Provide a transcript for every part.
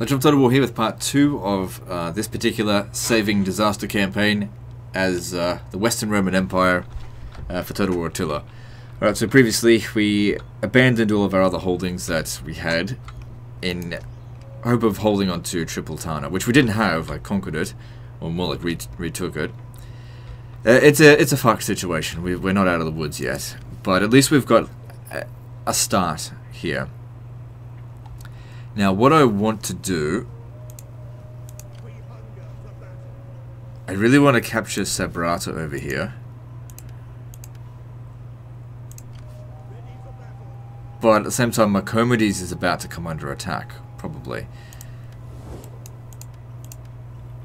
Legend of Total War here with part 2 of uh, this particular Saving Disaster campaign as uh, the Western Roman Empire uh, for Total War Attila. Alright, so previously we abandoned all of our other holdings that we had in hope of holding on to Tripolitana, which we didn't have, I conquered it, or more like re retook it. Uh, it's a it's a fucked situation, we, we're not out of the woods yet, but at least we've got a, a start here. Now, what I want to do... I really want to capture Sabratha over here. But at the same time, Macomades is about to come under attack, probably.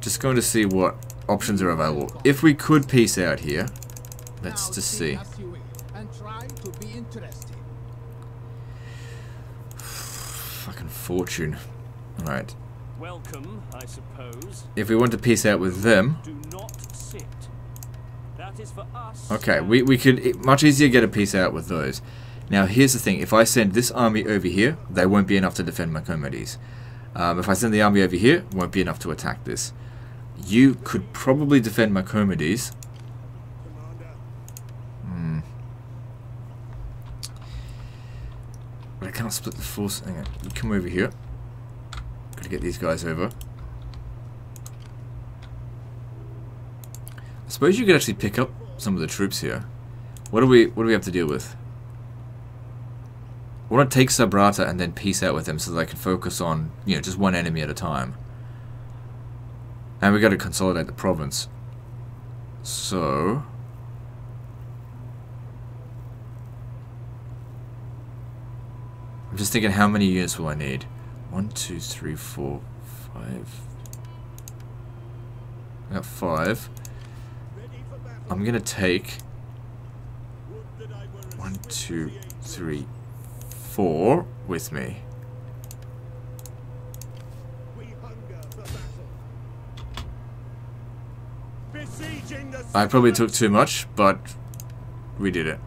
Just going to see what options are available. If we could peace out here, let's just see. Fucking fortune. Alright. Welcome, I suppose. If we want to peace out with them. Do not sit. That is for us. Okay, we, we could much easier get a peace out with those. Now here's the thing, if I send this army over here, they won't be enough to defend Macomades. Um, if I send the army over here, won't be enough to attack this. You could probably defend Macomades. Hmm. But I can't split the force. Hang on. You come over here. Gotta get these guys over. I suppose you could actually pick up some of the troops here. What do we what do we have to deal with? I want to take Sabratha and then peace out with them so that I can focus on, you know, just one enemy at a time. And we got to consolidate the province. So... I'm just thinking how many units will I need? One, two, three, four, five. I got five. I'm gonna take one, two, three, four with me. I probably took too much, but we did it.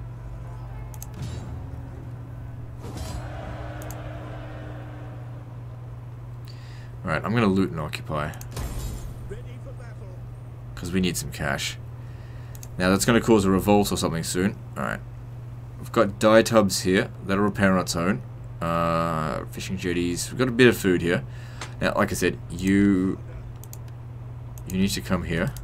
Alright, I'm gonna loot and occupy. Because we need some cash. Now that's gonna cause a revolt or something soon. Alright. We've got dye tubs here. That'll repair on its own. Uh, fishing jetties. We've got a bit of food here. Now, like I said, you... You need to come here.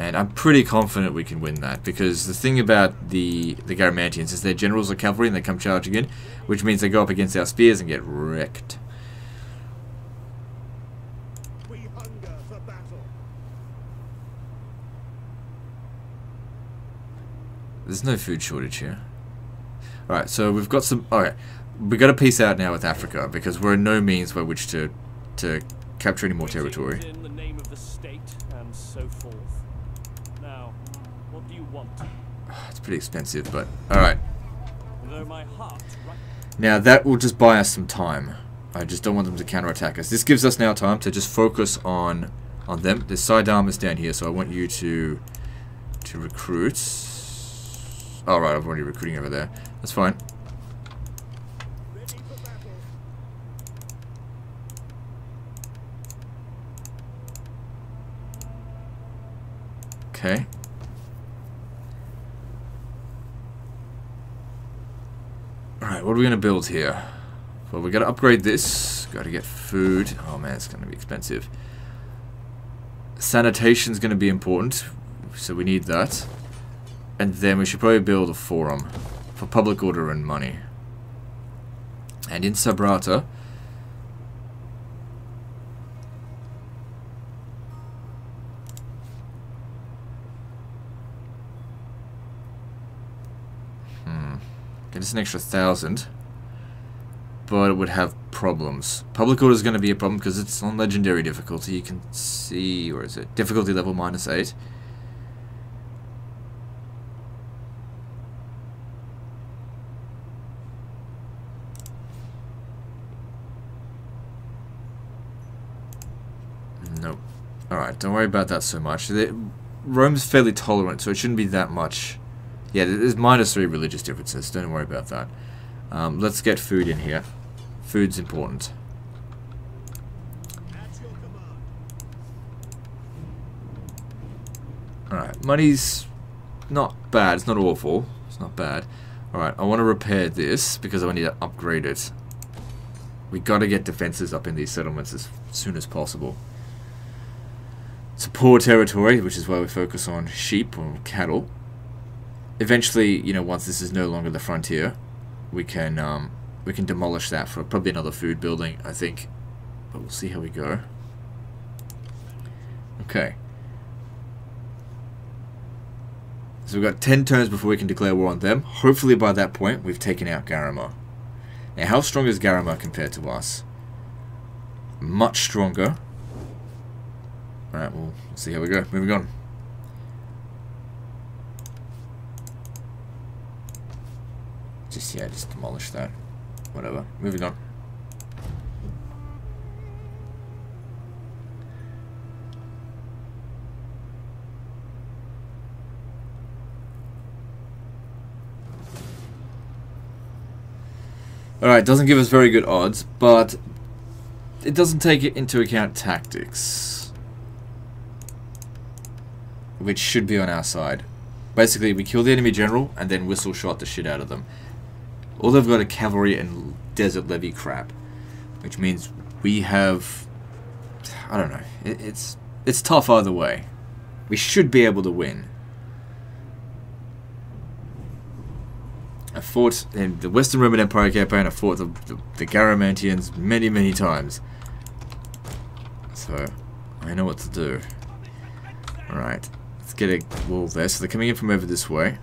And I'm pretty confident we can win that, because the thing about the, the Garamantians is their generals are cavalry and they come charging in, which means they go up against our spears and get wrecked. There's no food shortage here. Alright, so we've got some... Okay, we got to peace out now with Africa, because we're in no means by which to, to capture any more territory. It's pretty expensive, but alright. Now that will just buy us some time. I just don't want them to counterattack us. This gives us now time to just focus on on them. There's is down here, so I want you to to recruit. Alright, I'm already recruiting over there. That's fine. Okay. Alright, what are we going to build here? Well, we got to upgrade this. Got to get food. Oh man, it's going to be expensive. Sanitation's going to be important, so we need that. And then we should probably build a forum for public order and money. And in Sabratha, Us an extra thousand. But it would have problems. Public order is going to be a problem because it's on legendary difficulty. You can see, or is it? Difficulty level minus 8. Nope. Alright, don't worry about that so much. Rome's fairly tolerant, so it shouldn't be that much yeah, there's minus three religious differences. Don't worry about that. Um, let's get food in here. Food's important. Alright, money's not bad. It's not awful. It's not bad. Alright, I want to repair this because I need to upgrade it. We gotta get defenses up in these settlements as soon as possible. It's a poor territory, which is why we focus on sheep or cattle. Eventually, you know, once this is no longer the frontier, we can um, we can demolish that for probably another food building, I think. But we'll see how we go. Okay. So we've got 10 turns before we can declare war on them. Hopefully by that point, we've taken out Garama. Now, how strong is Garama compared to us? Much stronger. Alright, well, let's see how we go. Moving on. Just, yeah, just demolish that. Whatever. Moving on. Alright, doesn't give us very good odds, but it doesn't take it into account tactics. Which should be on our side. Basically, we kill the enemy general, and then whistle shot the shit out of them. All they've got are cavalry and desert levy crap. Which means we have... I don't know. It, it's, it's tough either way. We should be able to win. I fought in the Western Roman Empire campaign, I fought the, the, the Garamantians many, many times. So, I know what to do. Alright, let's get a wall there. So they're coming in from over this way.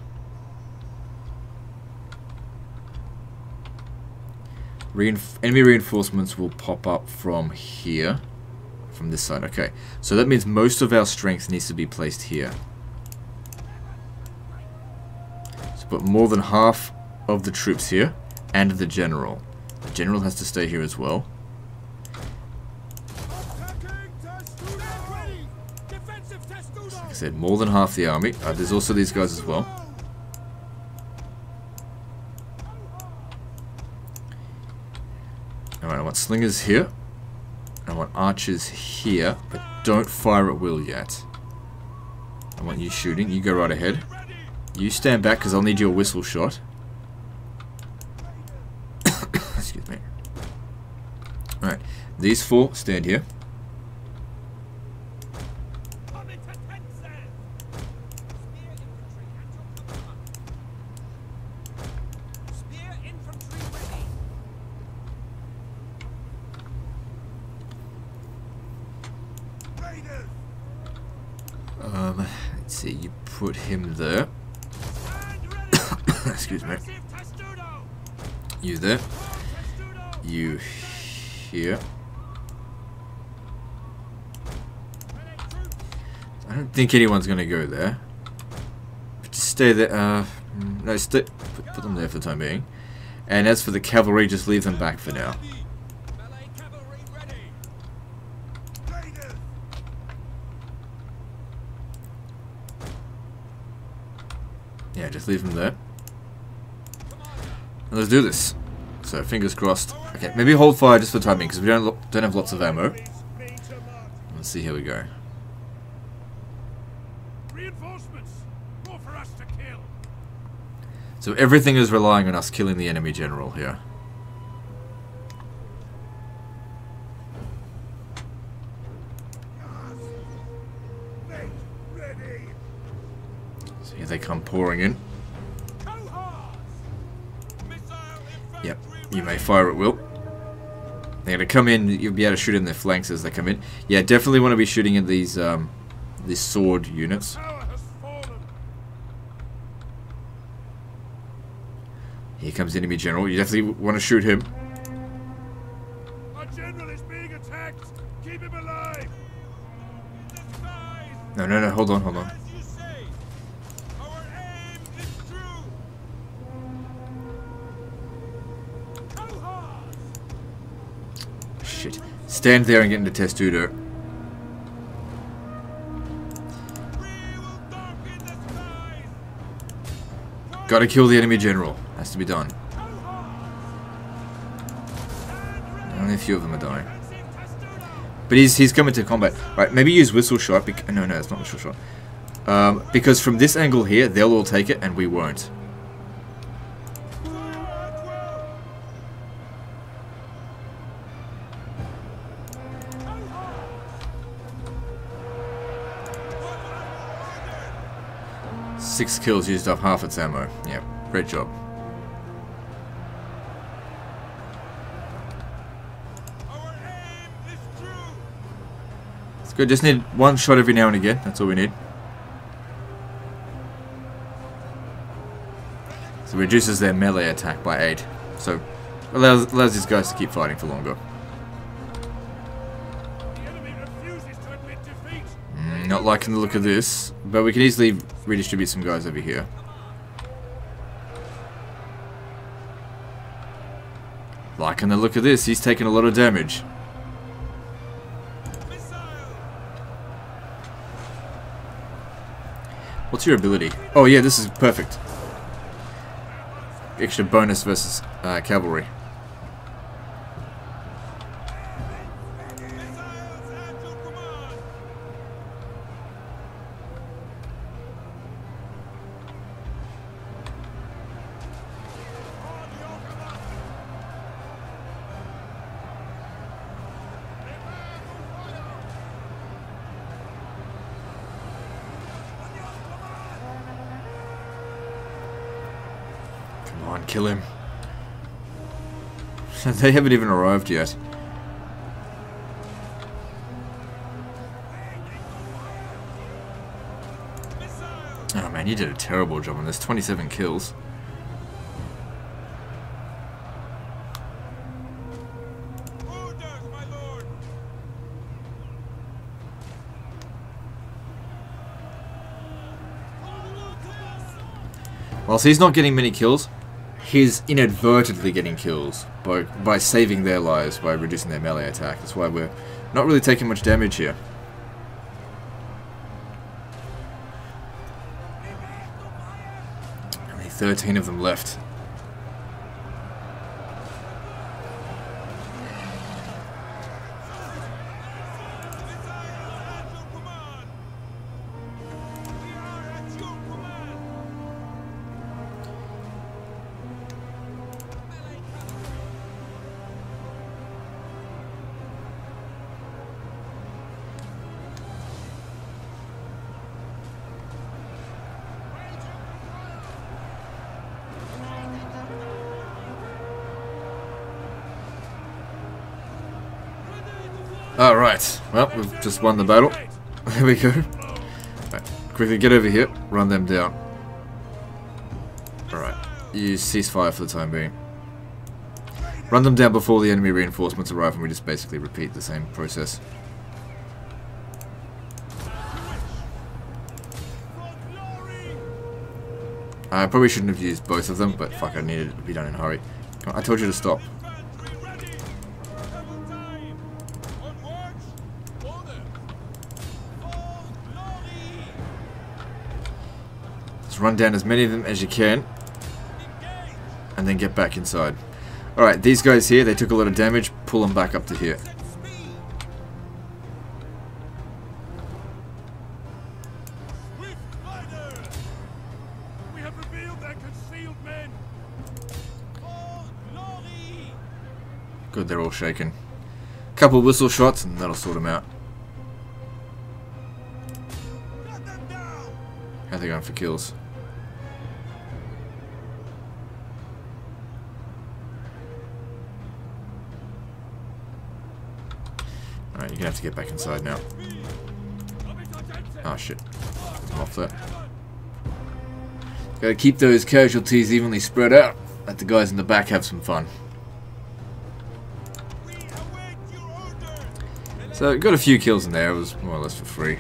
Reinf enemy reinforcements will pop up from here. From this side, okay. So that means most of our strength needs to be placed here. So put more than half of the troops here and the general. The general has to stay here as well. Like I said, more than half the army. Uh, there's also these guys as well. Alright, I slingers here. I want archers here, but don't fire at will yet. I want you shooting. You go right ahead. You stand back because I'll need your whistle shot. Excuse me. Alright, these four stand here. Um, let's see, you put him there. Excuse me. You there. You here. I don't think anyone's to go there. Just stay there. Uh, no, stay, put, put them there for the time being. And as for the cavalry, just leave them back for now. Yeah, just leave them there. let's do this. So, fingers crossed. Okay, maybe hold fire just for timing, because we don't, don't have lots of ammo. Let's see, here we go. So everything is relying on us killing the enemy general here. So here they come pouring in. Yep, you may fire at will. They're going to come in, you'll be able to shoot in their flanks as they come in. Yeah, definitely want to be shooting at these, um, these sword units. Here comes the enemy general. You definitely want to shoot him. Our general is being attacked. Keep him alive. No, no, no. Hold on, hold on. Shit. Stand there and get into Testudo. Gotta kill the enemy general. To be done. Only a few of them are dying. But he's he's coming to combat. Right, maybe use whistle shot. No, no, it's not whistle shot. Um, because from this angle here, they'll all take it and we won't. Six kills used up half its ammo. Yeah, great job. Our aim is true. It's good. Just need one shot every now and again. That's all we need. So it reduces their melee attack by 8. So allows, allows these guys to keep fighting for longer. Mm, not liking the look of this, but we can easily redistribute some guys over here. Liking the look of this, he's taking a lot of damage. What's your ability? Oh yeah, this is perfect. Extra bonus versus uh, cavalry. Missiles at your command. On your command. Prepare to fire. On your command. Come on, kill him. they haven't even arrived yet. Oh man, you did a terrible job on this. 27 kills. Whilst he's not getting many kills, he's inadvertently getting kills by, by saving their lives, by reducing their melee attack. That's why we're not really taking much damage here. Only 13 of them left. Just won the battle. There we go. Right, quickly get over here, run them down. Alright, you cease fire for the time being. Run them down before the enemy reinforcements arrive and we just basically repeat the same process. I probably shouldn't have used both of them, but fuck, I needed it to be done in a hurry. On, I told you to stop. Just run down as many of them as you can, and then get back inside. Alright, these guys here, they took a lot of damage, pull them back up to here. Good, they're all shaken. Couple whistle shots, and that'll sort them out. How they going for kills? To get back inside now. Attention. Oh shit. I'm off there. Gotta keep those casualties evenly spread out. Let the guys in the back have some fun. So, got a few kills in there. It was more or less for free.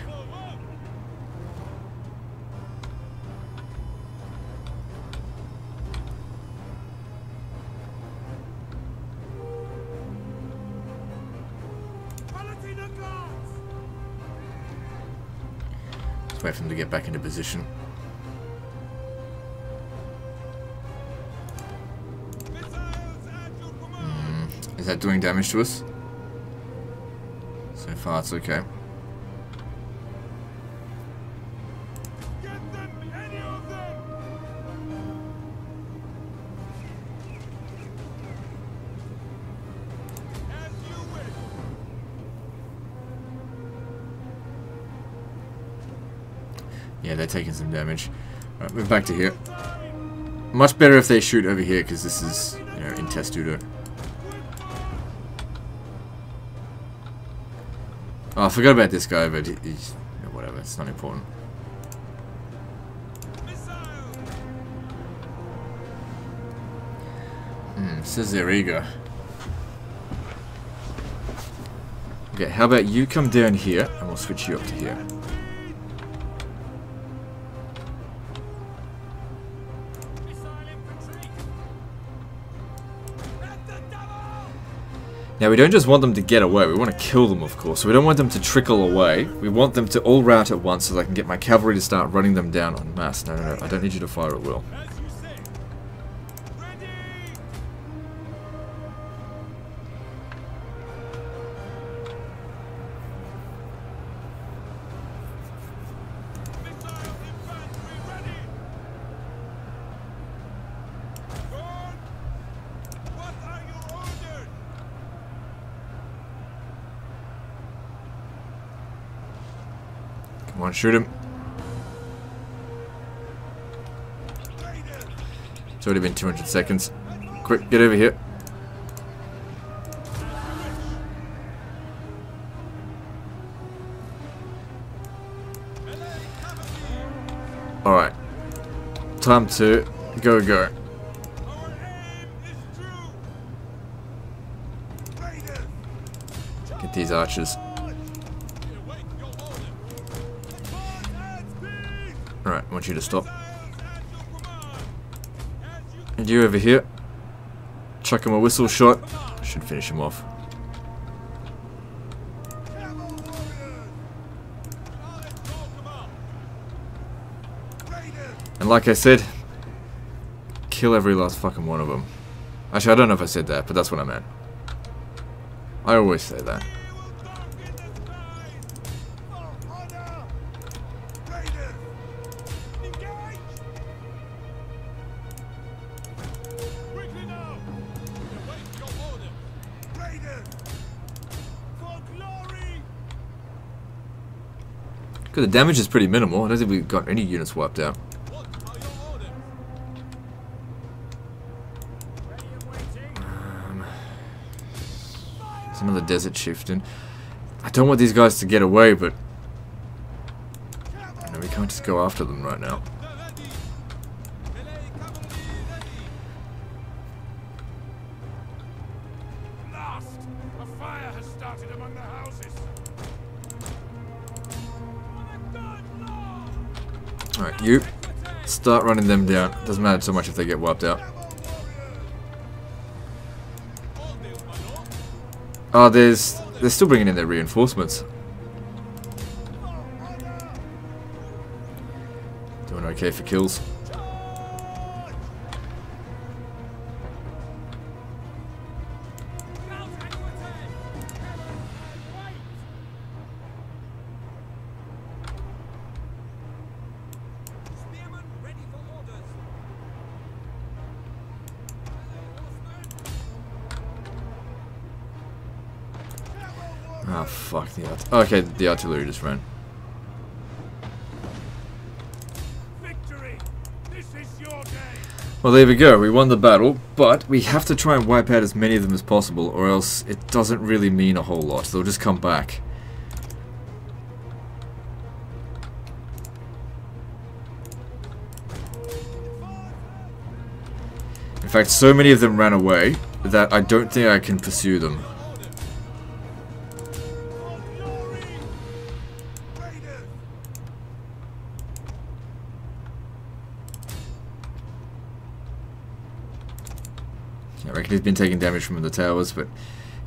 To get back into position. Command. Is that doing damage to us? So far, it's okay. Damage. Move back to here. Much better if they shoot over here, because this is, you know, in testudo. Oh, I forgot about this guy, but he, whatever, it's not important. Hmm, says they're eager. Okay, how about you come down here, and we'll switch you up to here. Now, we don't just want them to get away, we want to kill them, of course. So we don't want them to trickle away. We want them to all rout at once so that I can get my cavalry to start running them down en masse. No, no, no, I don't need you to fire at will. Shoot him. It's already been 200 seconds. Quick, get over here. Alright. Time to go, go. Get these archers. Await your orders! March at speed! Alright, I want you to stop. And you over here. Chuck him a whistle shot. Should finish him off. And like I said, kill every last fucking one of them. Actually, I don't know if I said that, but that's what I meant. I always say that. Because the damage is pretty minimal. I don't think we've got any units wiped out. What are your orders? Ready and waiting! Some of the desert shifting. I don't want these guys to get away, but know, we can't just go after them right now. Start running them down. Doesn't matter so much if they get wiped out. Oh, there's... They're still bringing in their reinforcements. Doing okay for kills. Oh, okay, the artillery just ran. Victory! This is your day! Well, there we go. We won the battle, but we have to try and wipe out as many of them as possible, or else it doesn't really mean a whole lot. They'll just come back. In fact, so many of them ran away that I don't think I can pursue them. He's been taking damage from the towers, but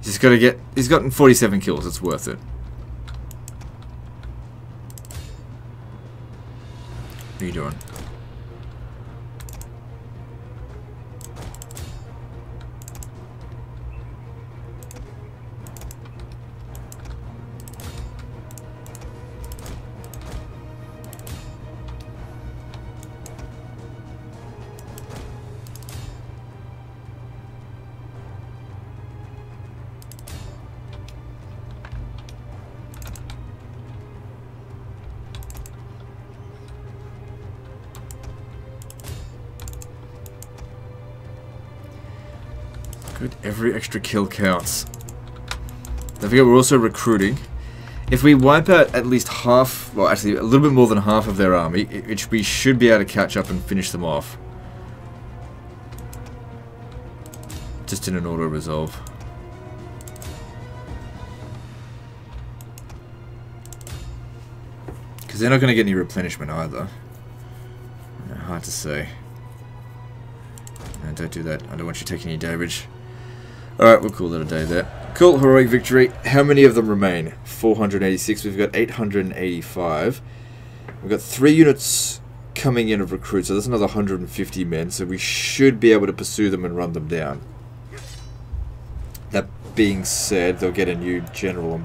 he's got to get. He's gotten 47 kills. It's worth it. Extra kill counts. Don't forget we're also recruiting. If we wipe out at least half, well actually a little bit more than half of their army, it, we should be able to catch up and finish them off. Just in an auto-resolve. Because they're not going to get any replenishment either. Hard to say. No, don't do that. I don't want you taking any damage. Alright, we'll call it a day there. Cool, heroic victory. How many of them remain? 486. We've got 885. We've got three units coming in of recruits, so that's another 150 men, so we should be able to pursue them and run them down. That being said, they'll get a new general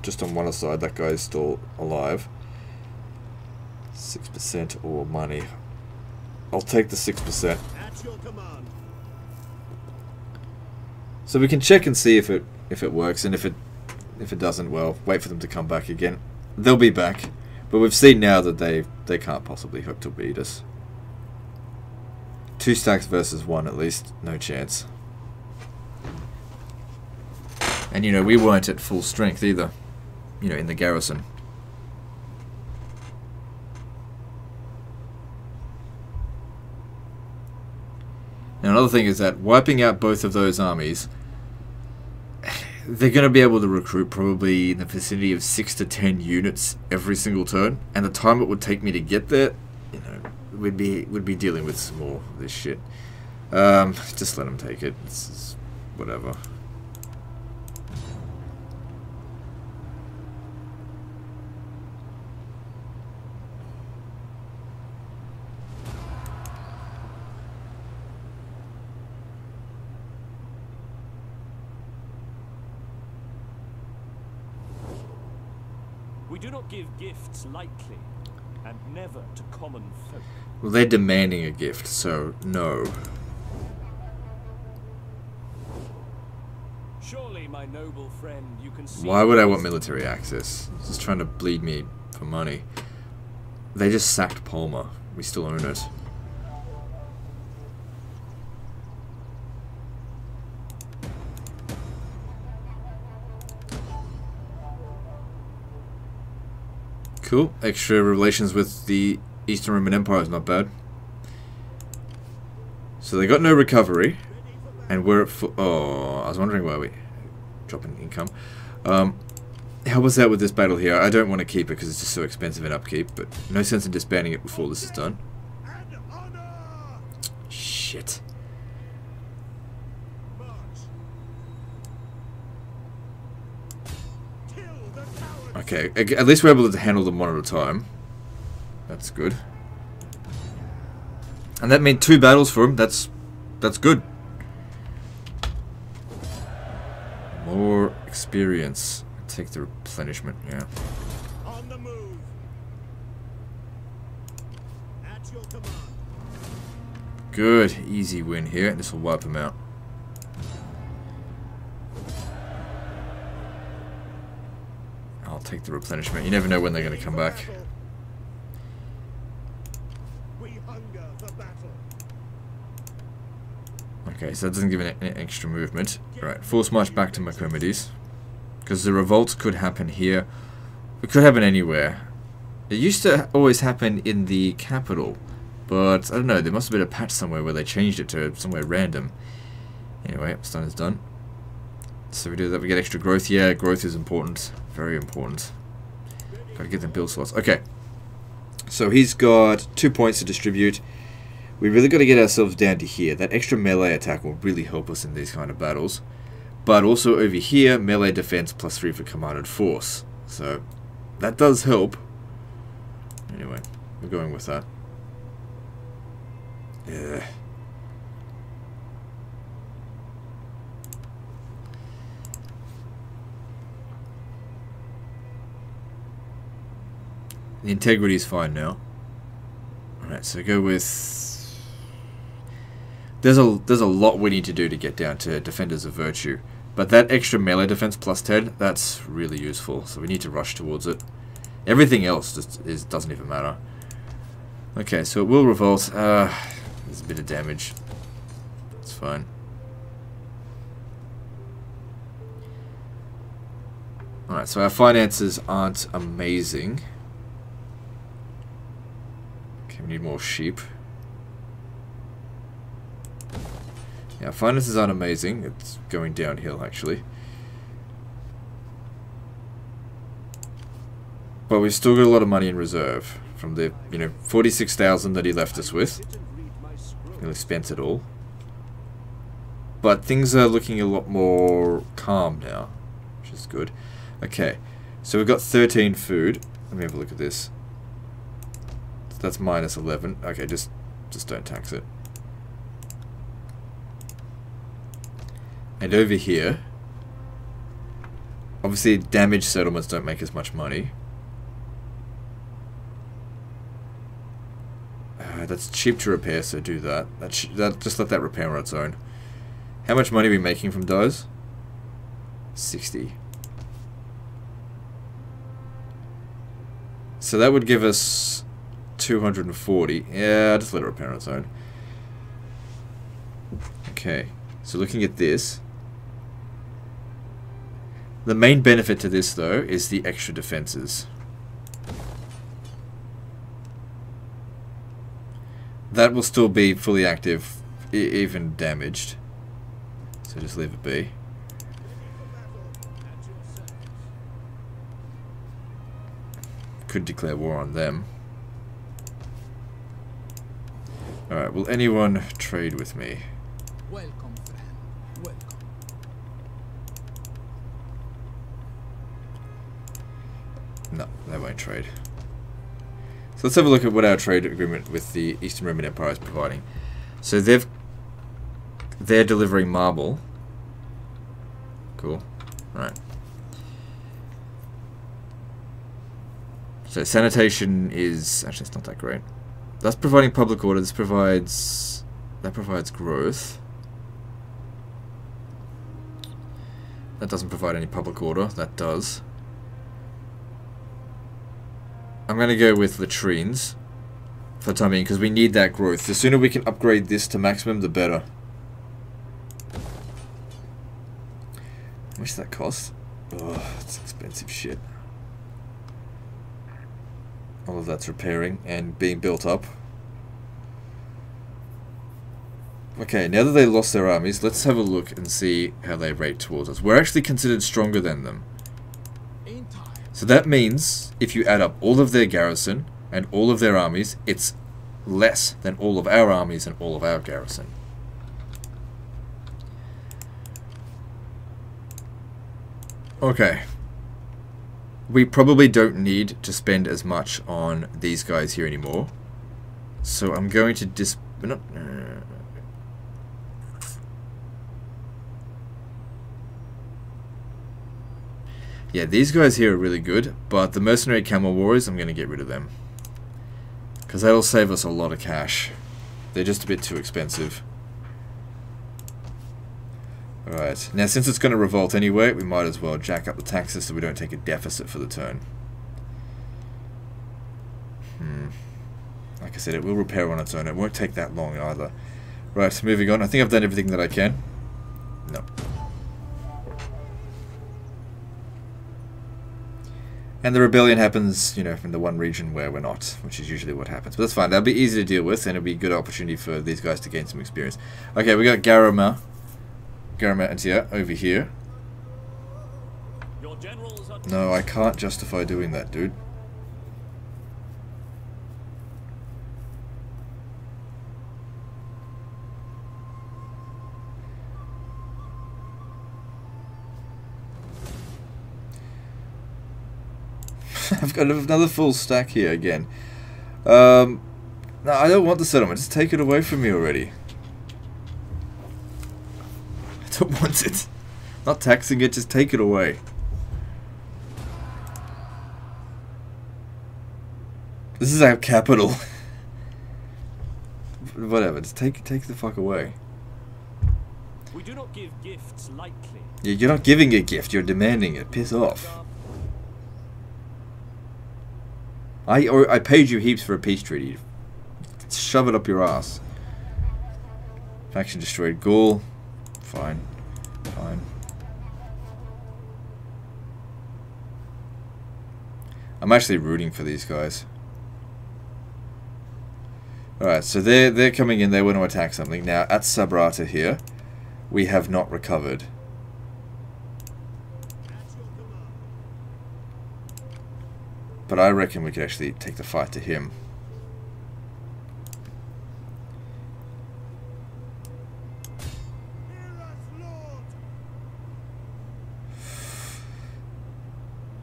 just on one side. That guy's still alive. 6% or money. I'll take the 6%. So we can check and see if it if it works, and if it if it doesn't, well, wait for them to come back again. They'll be back, but we've seen now that they they can't possibly hope to beat us. Two stacks versus one, at least, no chance. And you know we weren't at full strength either, you know, in the garrison. Now another thing is that wiping out both of those armies they're going to be able to recruit probably in the vicinity of 6 to 10 units every single turn and the time it would take me to get there you know we'd be would be dealing with some more of this shit. Um, just let them take it. Whatever We do not give gifts lightly, and never to common folk. well they're demanding a gift so no Surely, my noble friend, you can see. why would I want military access just trying to bleed me for money they just sacked Palmer we still own it Cool. Extra relations with the Eastern Roman Empire is not bad. So they got no recovery, and we're at oh, I was wondering why we dropping income. Um, how was that with this battle here? I don't want to keep it because it's just so expensive in upkeep, but no sense in disbanding it before this is done. Shit. March. Kill the cowards. Okay, at least we're able to handle them one at a time. That's good. And that meant two battles for him. That's that's good. More experience. Take the replenishment, yeah. On the move. At your command. Good, easy win here. This will wipe him out. I'll take the replenishment. You never know when they're going to come back. Battle. We hunger for battle. Okay, so that doesn't give any extra movement. Right, force march back to Macomades. Because the revolt could happen here. It could happen anywhere. It used to always happen in the capital. But, I don't know, there must have been a patch somewhere where they changed it to somewhere random. Anyway, stun is done. So we do that, we get extra growth. Yeah, growth is important. Very important. Gotta get them build slots. Okay. So he's got two points to distribute. We really got to get ourselves down to here. That extra melee attack will really help us in these kind of battles. But also over here, melee defense plus 3 for commanded force. So that does help. Anyway, we're going with that. Yeah. The integrity's fine now. Alright, so go with... There's a, there's a lot we need to do to get down to Defenders of Virtue. But that extra melee defense plus 10, that's really useful. So we need to rush towards it. Everything else just is, doesn't even matter. Okay, so it will revolt. Uh, there's a bit of damage. That's fine. Alright, so our finances aren't amazing. We need more sheep. Yeah, finances aren't amazing. It's going downhill, actually. But we've still got a lot of money in reserve from the, you know, 46,000 that he left us with. Nearly spent it all. But things are looking a lot more calm now, which is good. Okay, so we've got 13 food. Let me have a look at this. That's minus 11. Okay, just just don't tax it. And over here, obviously damage settlements don't make as much money. Uh, that's cheap to repair, so do that. That, that Just let that repair on its own. How much money are we making from those? 60. So that would give us 240. Yeah, just let it repair on its own. Okay, so looking at this. The main benefit to this, though, is the extra defenses. That will still be fully active, even damaged. So just leave it be. Could declare war on them. Alright, will anyone trade with me? Welcome, friend. Welcome. No, they won't trade. So let's have a look at what our trade agreement with the Eastern Roman Empire is providing. So they've they're delivering marble. Cool. Right. So sanitation is actually it's not that great. That's providing public order. This provides that provides growth. That doesn't provide any public order. That does. I'm going to go with latrines for the time being because we need that growth. The sooner we can upgrade this to maximum, the better. How much does that cost? Oh, it's expensive shit. All of that's repairing and being built up. Okay, now that they lost their armies, let's have a look and see how they rate towards us. We're actually considered stronger than them. So that means if you add up all of their garrison and all of their armies, it's less than all of our armies and all of our garrison. Okay. We probably don't need to spend as much on these guys here anymore. So I'm going to dis... Not, uh, Yeah, these guys here are really good, but the Mercenary Camel Warriors, I'm going to get rid of them. Because that'll save us a lot of cash. They're just a bit too expensive. Alright, now since it's going to revolt anyway, we might as well jack up the taxes so we don't take a deficit for the turn. Hmm. Like I said, it will repair on its own. It won't take that long either. Right, moving on. I think I've done everything that I can. No. And the rebellion happens, you know, in the one region where we're not, which is usually what happens. But that's fine. That'll be easy to deal with, and it'll be a good opportunity for these guys to gain some experience. Okay, we got Garama. Garamantia over here. Your generals are No, I can't justify doing that, dude. I've got another full stack here again. Um, no, I don't want the settlement. Just take it away from me already. I don't want it. Not taxing it, just take it away. This is our capital. Whatever, just take take the fuck away. We do not give gifts lightly. You- You're not giving a gift, you're demanding it. Piss off. I or I paid you heaps for a peace treaty. Shove it up your ass. Faction destroyed. Ghoul. Fine. Fine. I'm actually rooting for these guys. Alright, so they're, they're coming in, they want to attack something. Now, at Sabrata here, we have not recovered. But I reckon we could actually take the fight to him. Hear us, Lord!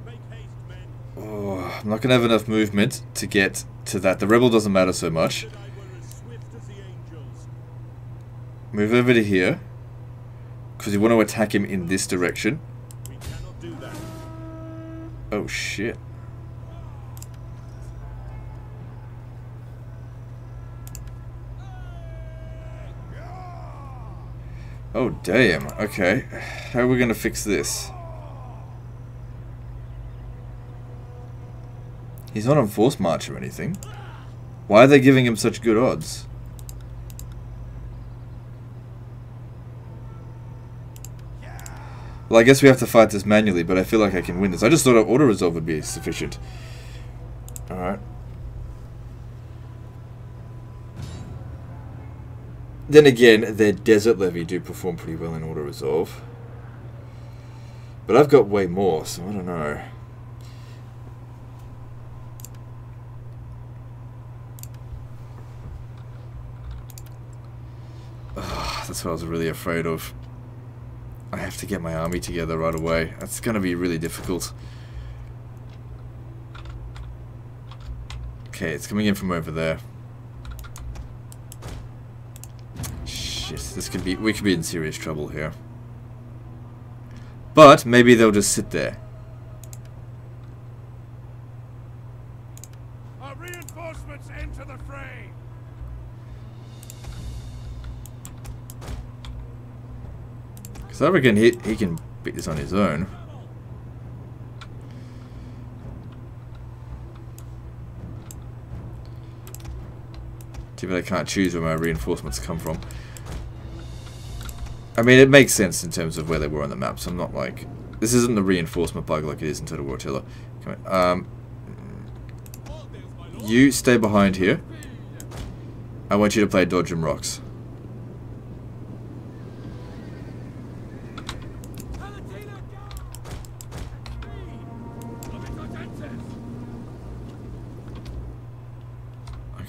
Make haste, men, Oh, I'm not going to have enough movement to get to that. The rebel doesn't matter so much. Move over to here. Because you want to attack him in this direction. Oh shit. Oh damn, okay. How are we gonna fix this? He's not on force march or anything. Why are they giving him such good odds? Well, I guess we have to fight this manually, but I feel like I can win this. I just thought auto resolve would be sufficient. Alright. Then again, their desert levy do perform pretty well in auto resolve. But I've got way more, so I don't know. Ugh, that's what I was really afraid of. I have to get my army together right away. That's going to be really difficult. Okay, it's coming in from over there. Shit, this could be... We could be in serious trouble here. But, maybe they'll just sit there. Our reinforcements enter the fray! Because I reckon he, he can beat this on his own. Too I can't choose where my reinforcements come from. I mean, it makes sense in terms of where they were on the map, so I'm not like... This isn't the reinforcement bug like it is in Total War Attila. Come on. Um, you stay behind here. I want you to play Dodge and Rocks.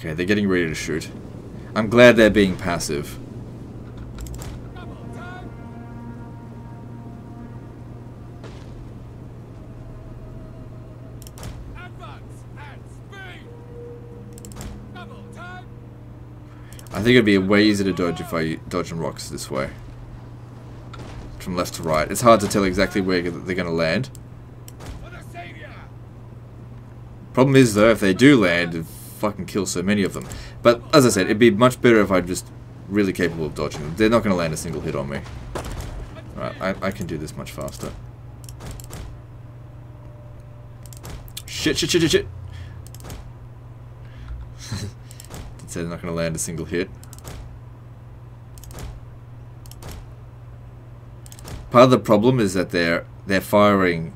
Okay, they're getting ready to shoot. I'm glad they're being passive. I think it'd be way easier to dodge if I dodge and rocks this way. From left to right. It's hard to tell exactly where they're going to land. Problem is, though, if they do land, fucking kill so many of them. But, as I said, it'd be much better if I'm just really capable of dodging them. They're not going to land a single hit on me. Alright, I, I can do this much faster. Shit, shit, shit, shit, shit! Did say they're not going to land a single hit. Part of the problem is that they're they're firing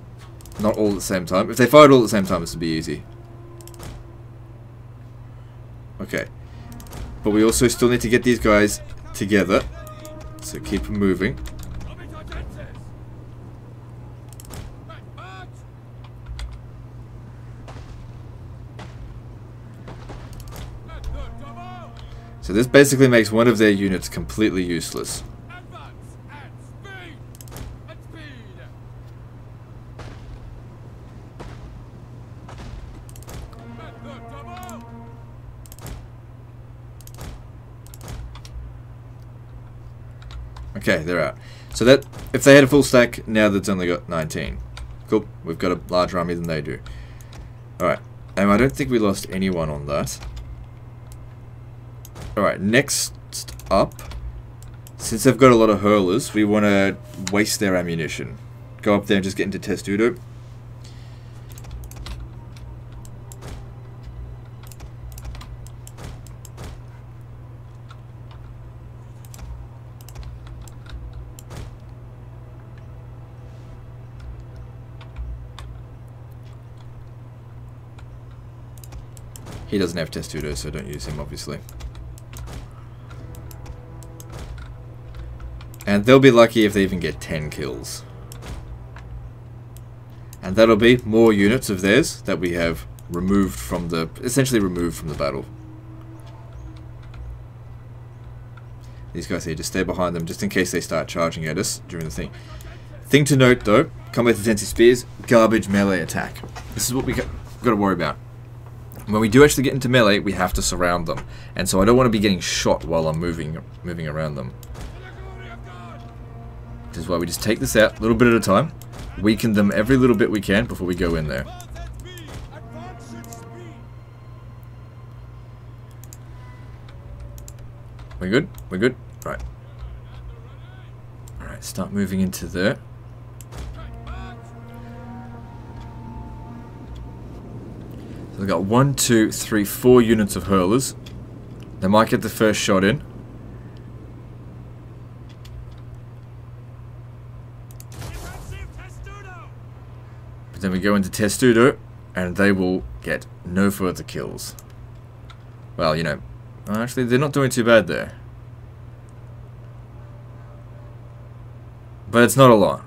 not all at the same time. If they fired all at the same time, this would be easy. Okay. But we also still need to get these guys together. So keep them moving. So this basically makes one of their units completely useless. Advance at speed. At speed. At the double. Okay, they're out. So that if they had a full stack, now that's only got 19. Cool. We've got a larger army than they do. Alright. Um, I don't think we lost anyone on that. Alright, next up, since they've got a lot of hurlers, we want to waste their ammunition. Go up there and just get into Testudo. He doesn't have Testudo, so don't use him, obviously. And they'll be lucky if they even get 10 kills. And that'll be more units of theirs that we have removed from the... essentially removed from the battle. These guys here, just stay behind them just in case they start charging at us during the thing. Thing to note though, combat defensive spears, garbage melee attack. This is what we got to worry about. When we do actually get into melee, we have to surround them. And so I don't want to be getting shot while I'm moving moving around them. Which is why we just take this out a little bit at a time. Weaken them every little bit we can before we go in there. We're good? We're good? Right. Alright, start moving into there. So we've got one, two, three, four units of hurlers. They might get the first shot in. But then we go into Testudo, and they will get no further kills. Well, you know, actually they're not doing too bad there. But it's not a lot.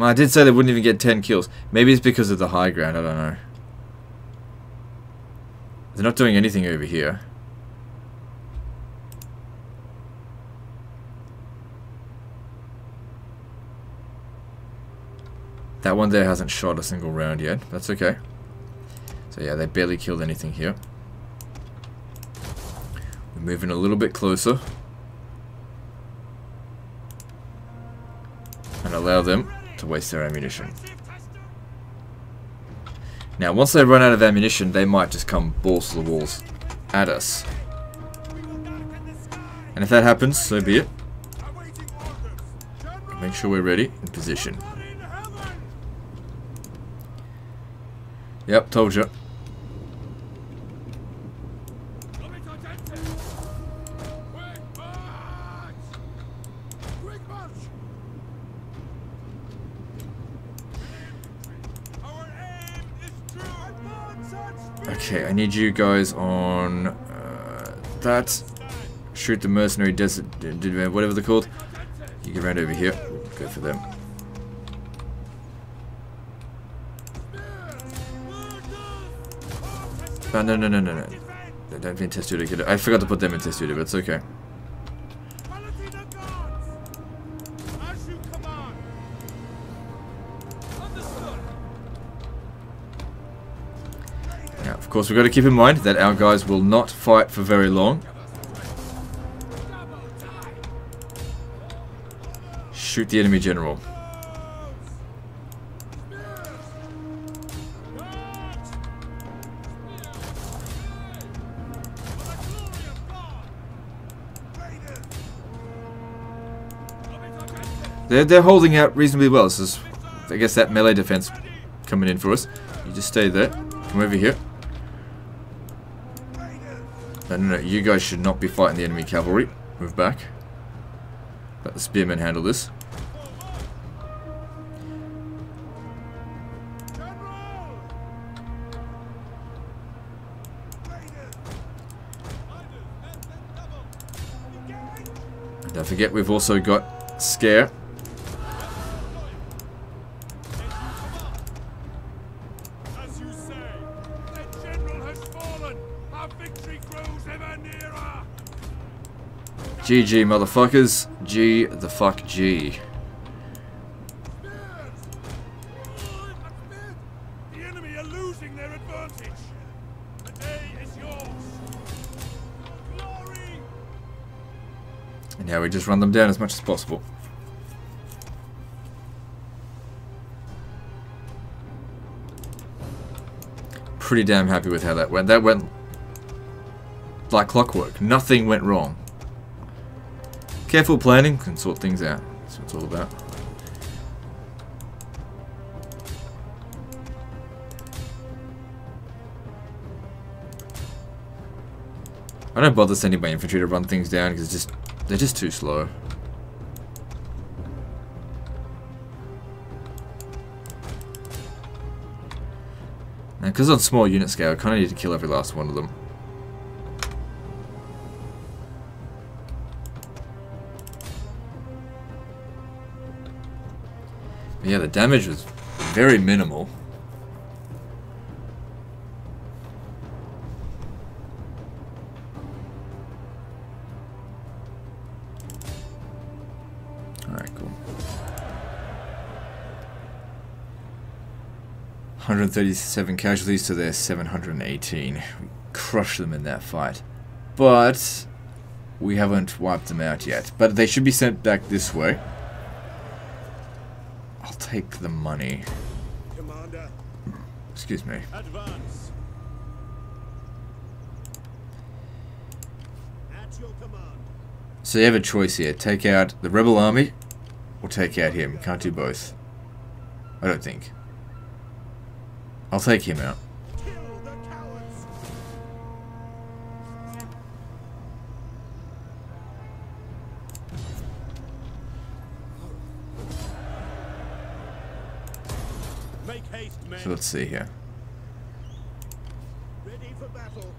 I did say they wouldn't even get 10 kills. Maybe it's because of the high ground, I don't know. They're not doing anything over here. That one there hasn't shot a single round yet. That's okay. So yeah, they barely killed anything here. We're moving a little bit closer. And allow them to waste their ammunition. Now, once they run out of ammunition, they might just come balls to the walls at us. And if that happens, so be it. Make sure we're ready in position. Yep, told you. Okay, I need you guys on uh, that. Shoot the mercenary desert, whatever they're called. You get around over here. Go for them. Oh, no, no, no, no, no. Don't be in Testudo. I forgot to put them in Testudo, but it's okay. Course, we've got to keep in mind that our guys will not fight for very long. Shoot the enemy general. They're, they're holding out reasonably well. This is, I guess, that melee defense coming in for us. You just stay there. Come over here. No, no, no. You guys should not be fighting the enemy cavalry. Move back. Let the spearmen handle this. Don't forget we've also got Scare. GG, motherfuckers. G the fuck G. And now we just run them down as much as possible. Pretty damn happy with how that went. That went like clockwork. Nothing went wrong. Careful planning can sort things out. That's what it's all about. I don't bother sending my infantry to run things down because just they're just too slow. Because on small unit scale, I kind of need to kill every last one of them. Yeah, the damage was very minimal. Alright, cool. 137 casualties to their 718. We crushed them in that fight. But we haven't wiped them out yet. But they should be sent back this way. Take the money. Commander, Excuse me. Advance. at your command. So you have a choice here. Take out the rebel army or take out him. Can't do both. I don't think. I'll take him out. Let's see here. Ready for battle.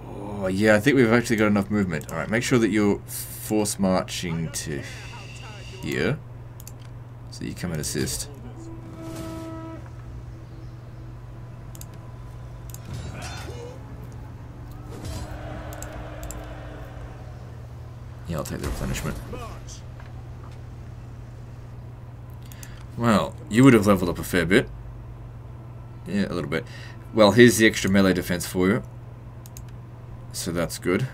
Oh, yeah, I think we've actually got enough movement. Alright, make sure that you're force marching to here. So you come and assist. Yeah, I'll take the replenishment. Well, you would have leveled up a fair bit. Yeah, a little bit. Well, here's the extra melee defense for you. So that's good.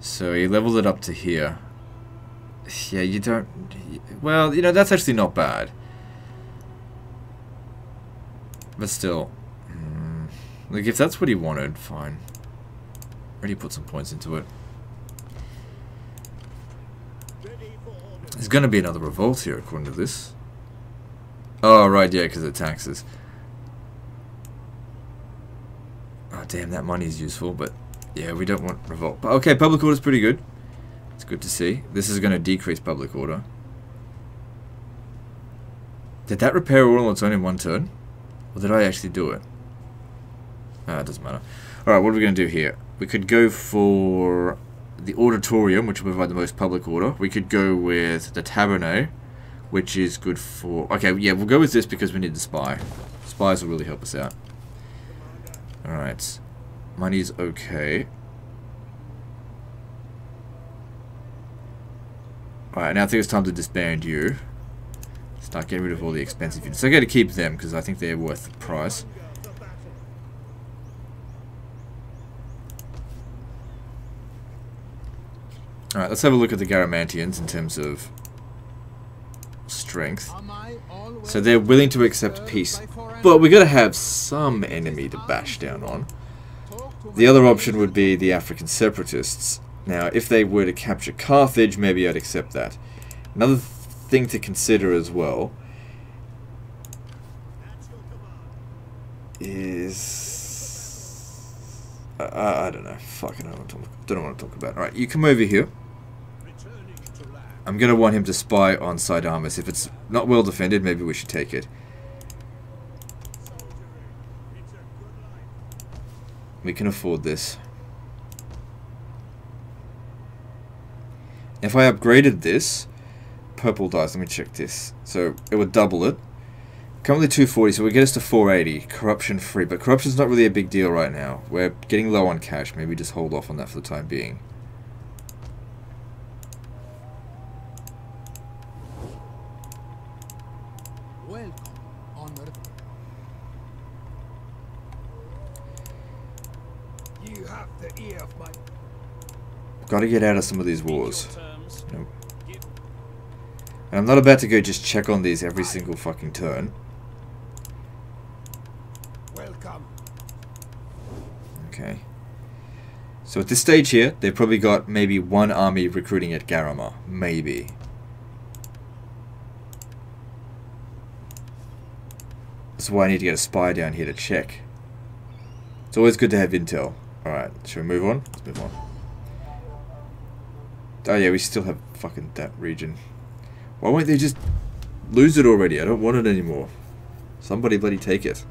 So he leveled it up to here. Yeah, you don't... Well, you know, that's actually not bad. But still. mm, Like, if that's what he wanted, fine. Already put some points into it. There's going to be another revolt here, according to this. Oh, right, yeah, because of taxes. Oh, damn, that money's useful, but yeah, we don't want revolt. But okay, public order's pretty good. It's good to see. This is going to decrease public order. Did that repair all on its own in one turn? Or did I actually do it? Ah, it doesn't matter. Alright, what are we going to do here? We could go for the auditorium, which will provide the most public order. We could go with the tabernae, which is good for... Okay, yeah, we'll go with this because we need the spy. Spies will really help us out. Alright. Money's okay. Alright, now I think it's time to disband you. Start getting rid of all the expensive units. I got to keep them because I think they're worth the price. Alright, let's have a look at the Garamantians in terms of strength. So they're willing to accept peace. But we got to have some enemy to bash down on. The other option would be the African separatists. Now, if they were to capture Carthage, maybe I'd accept that. Another thing to consider as well is... I, I, I don't know. Fuck, I don't, want to talk, don't what to talk about. Alright, you come over here. I'm going to want him to spy on Cidamus. If it's not well defended, maybe we should take it. We can afford this. If I upgraded this, purple dice, let me check this. So it would double it. Currently 240, so we get us to 480, corruption free. But corruption's not really a big deal right now. We're getting low on cash. Maybe just hold off on that for the time being. Welcome, honored. You have the ear of my Got to get out of some of these wars. Nope. And I'm not about to go just check on these every single fucking turn. welcome. Okay. So at this stage here, they've probably got maybe one army recruiting at Garama. Maybe. That's why I need to get a spy down here to check. It's always good to have intel. Alright, shall we move on? Let's move on. Oh yeah, we still have fucking that region. Why won't they just lose it already? I don't want it anymore. Somebody bloody take it.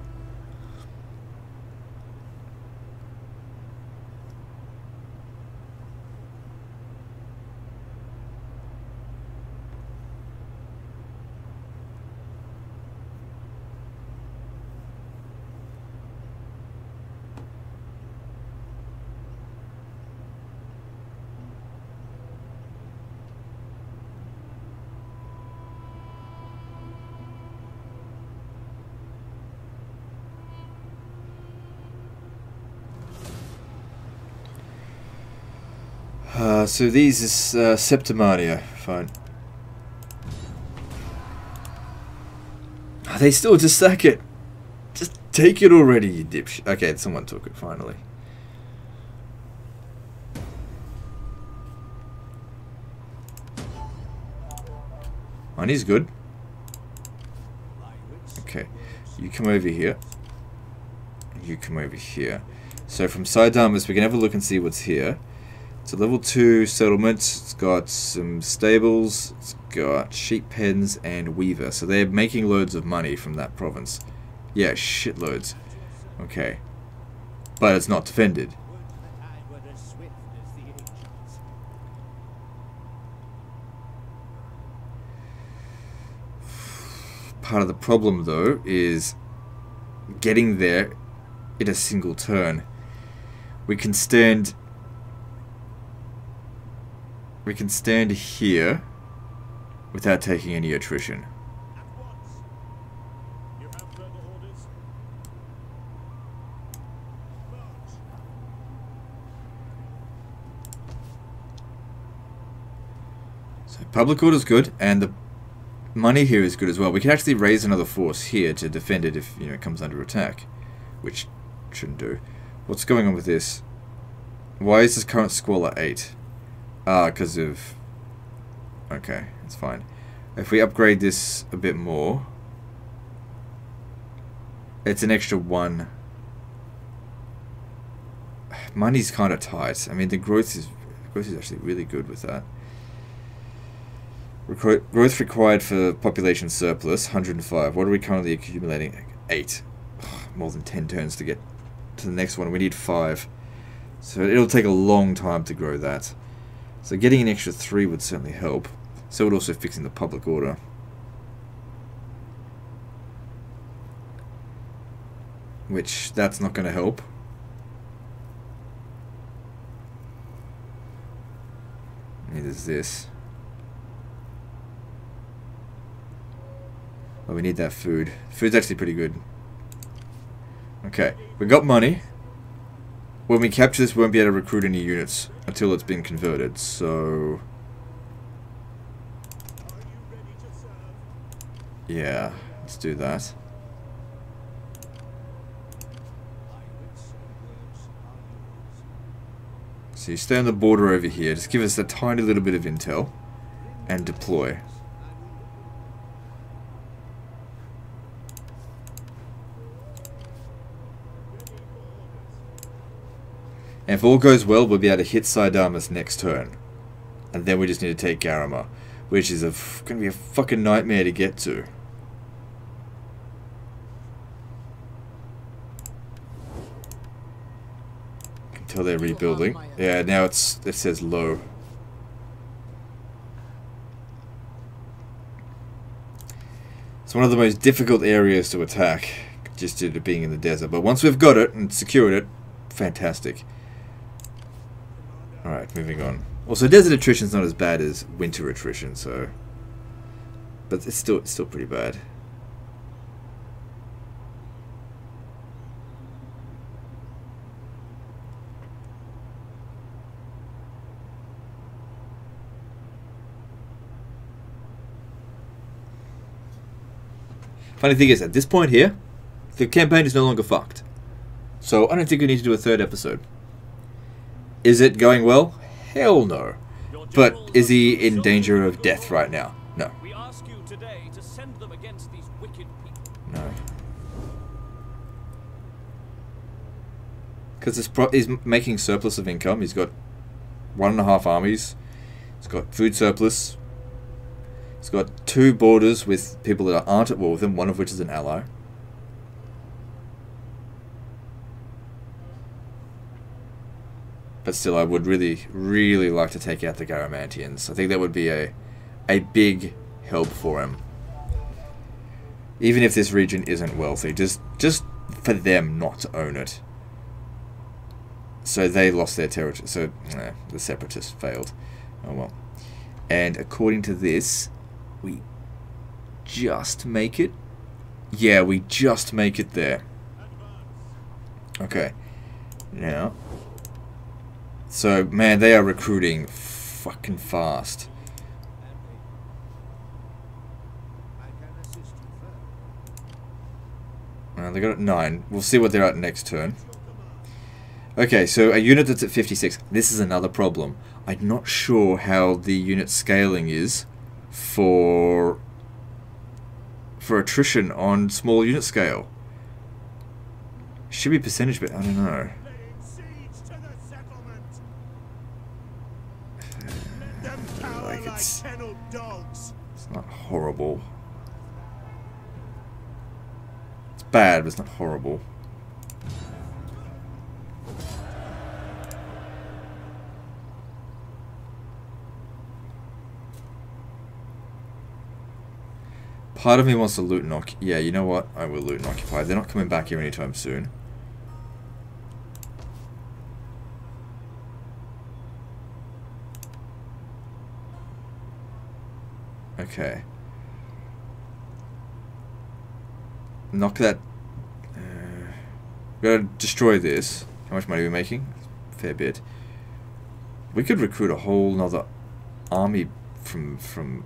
Uh, so these is uh, Septimania. Fine. Are they still just sack it? Just take it already, you dipshit. Okay, someone took it finally. Money's good. Okay, you come over here. You come over here. So from Cidamus, we can have a look and see what's here. It's a level 2 settlement. It's got some stables. It's got sheep pens and weaver. So they're making loads of money from that province. Yeah, shitloads. Okay. But it's not defended. Part of the problem, though, is getting there in a single turn. We can stand we can stand here without taking any attrition. So public order is good, and the money here is good as well. We can actually raise another force here to defend it if you know it comes under attack, which shouldn't do. What's going on with this? Why is this current squalor 8? Ah, because of... Okay, that's fine. If we upgrade this a bit more... It's an extra one. Money's kind of tight. I mean, the growth is growth is actually really good with that. Recro growth required for population surplus, 105. What are we currently accumulating? 8. More than 10 turns to get to the next one. We need 5. So it'll take a long time to grow that. So getting an extra 3 would certainly help. So would also fixing the public order. Which, that's not going to help. Is this. Oh, we need that food. Food's actually pretty good. Okay, we got money. When we capture this, we won't be able to recruit any units until it's been converted, so... Yeah, let's do that. So you stay on the border over here, just give us a tiny little bit of intel, and deploy. And if all goes well, we'll be able to hit Cidamus next turn. And then we just need to take Garama, which is going to be a fucking nightmare to get to. Until they're rebuilding. Yeah, now it's it says low. It's one of the most difficult areas to attack, just due to being in the desert. But once we've got it and secured it, fantastic. Moving on. Also, desert attrition's not as bad as winter attrition, so... But it's still, it's still pretty bad. Funny thing is, at this point here, the campaign is no longer fucked. So I don't think we need to do a third episode. Is it going well? Hell no. But is he in danger of death right now? No. We ask you today to send them against these wicked people. No. Because he's making surplus of income. He's got one and a half armies. He's got food surplus. He's got two borders with people that aren't at war with him, one of which is an ally. But still, I would really, really like to take out the Garamantians. I think that would be a, a big help for him. Even if this region isn't wealthy, just, just for them not to own it. So they lost their territory. So nah, the separatists failed. Oh well. And according to this, we just make it. Yeah, we just make it there. Okay. Now. So, man, they are recruiting fucking fast. Uh, they got it 9. We'll see what they're at next turn. Okay, so a unit that's at 56. This is another problem. I'm not sure how the unit scaling is for for attrition on small unit scale. Should be percentage, but I don't know. Horrible. It's bad, but it's not horrible. Part of me wants to loot occupy. Yeah, you know what? I will loot and occupy. They're not coming back here anytime soon. Okay. Knock that. Uh, gotta destroy this. How much money are we making? Fair bit. We could recruit a whole nother army from from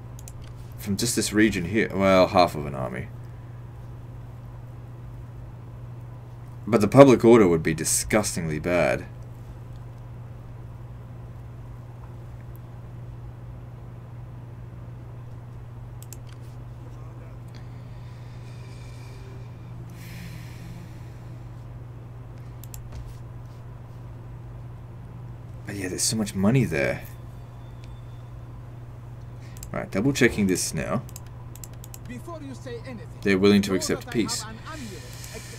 from just this region here. Well, half of an army. But the public order would be disgustingly bad. So much money there. Right, double checking this now. Before you say anything, They're willing to accept peace. have an amulet. ex-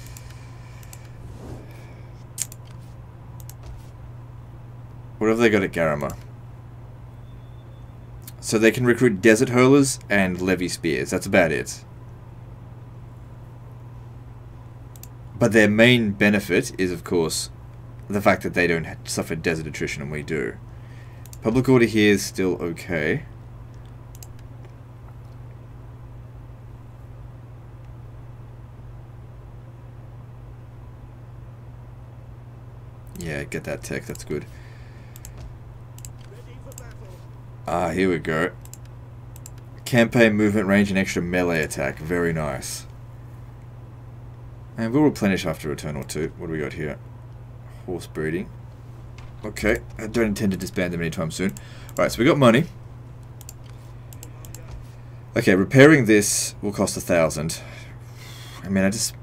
What have they got at Garama? So they can recruit desert hurlers and levy spears. That's about it. But their main benefit is, of course, the fact that they don't suffer desert attrition and we do. Public order here is still okay. Yeah, get that tech. That's good. Ah, here we go. Campaign movement range and extra melee attack. Very nice. And we'll replenish after a turn or two. What do we got here? Horse breeding. Okay, I don't intend to disband them anytime soon. Alright, so we got money. Okay, repairing this will cost a thousand. I mean, I just...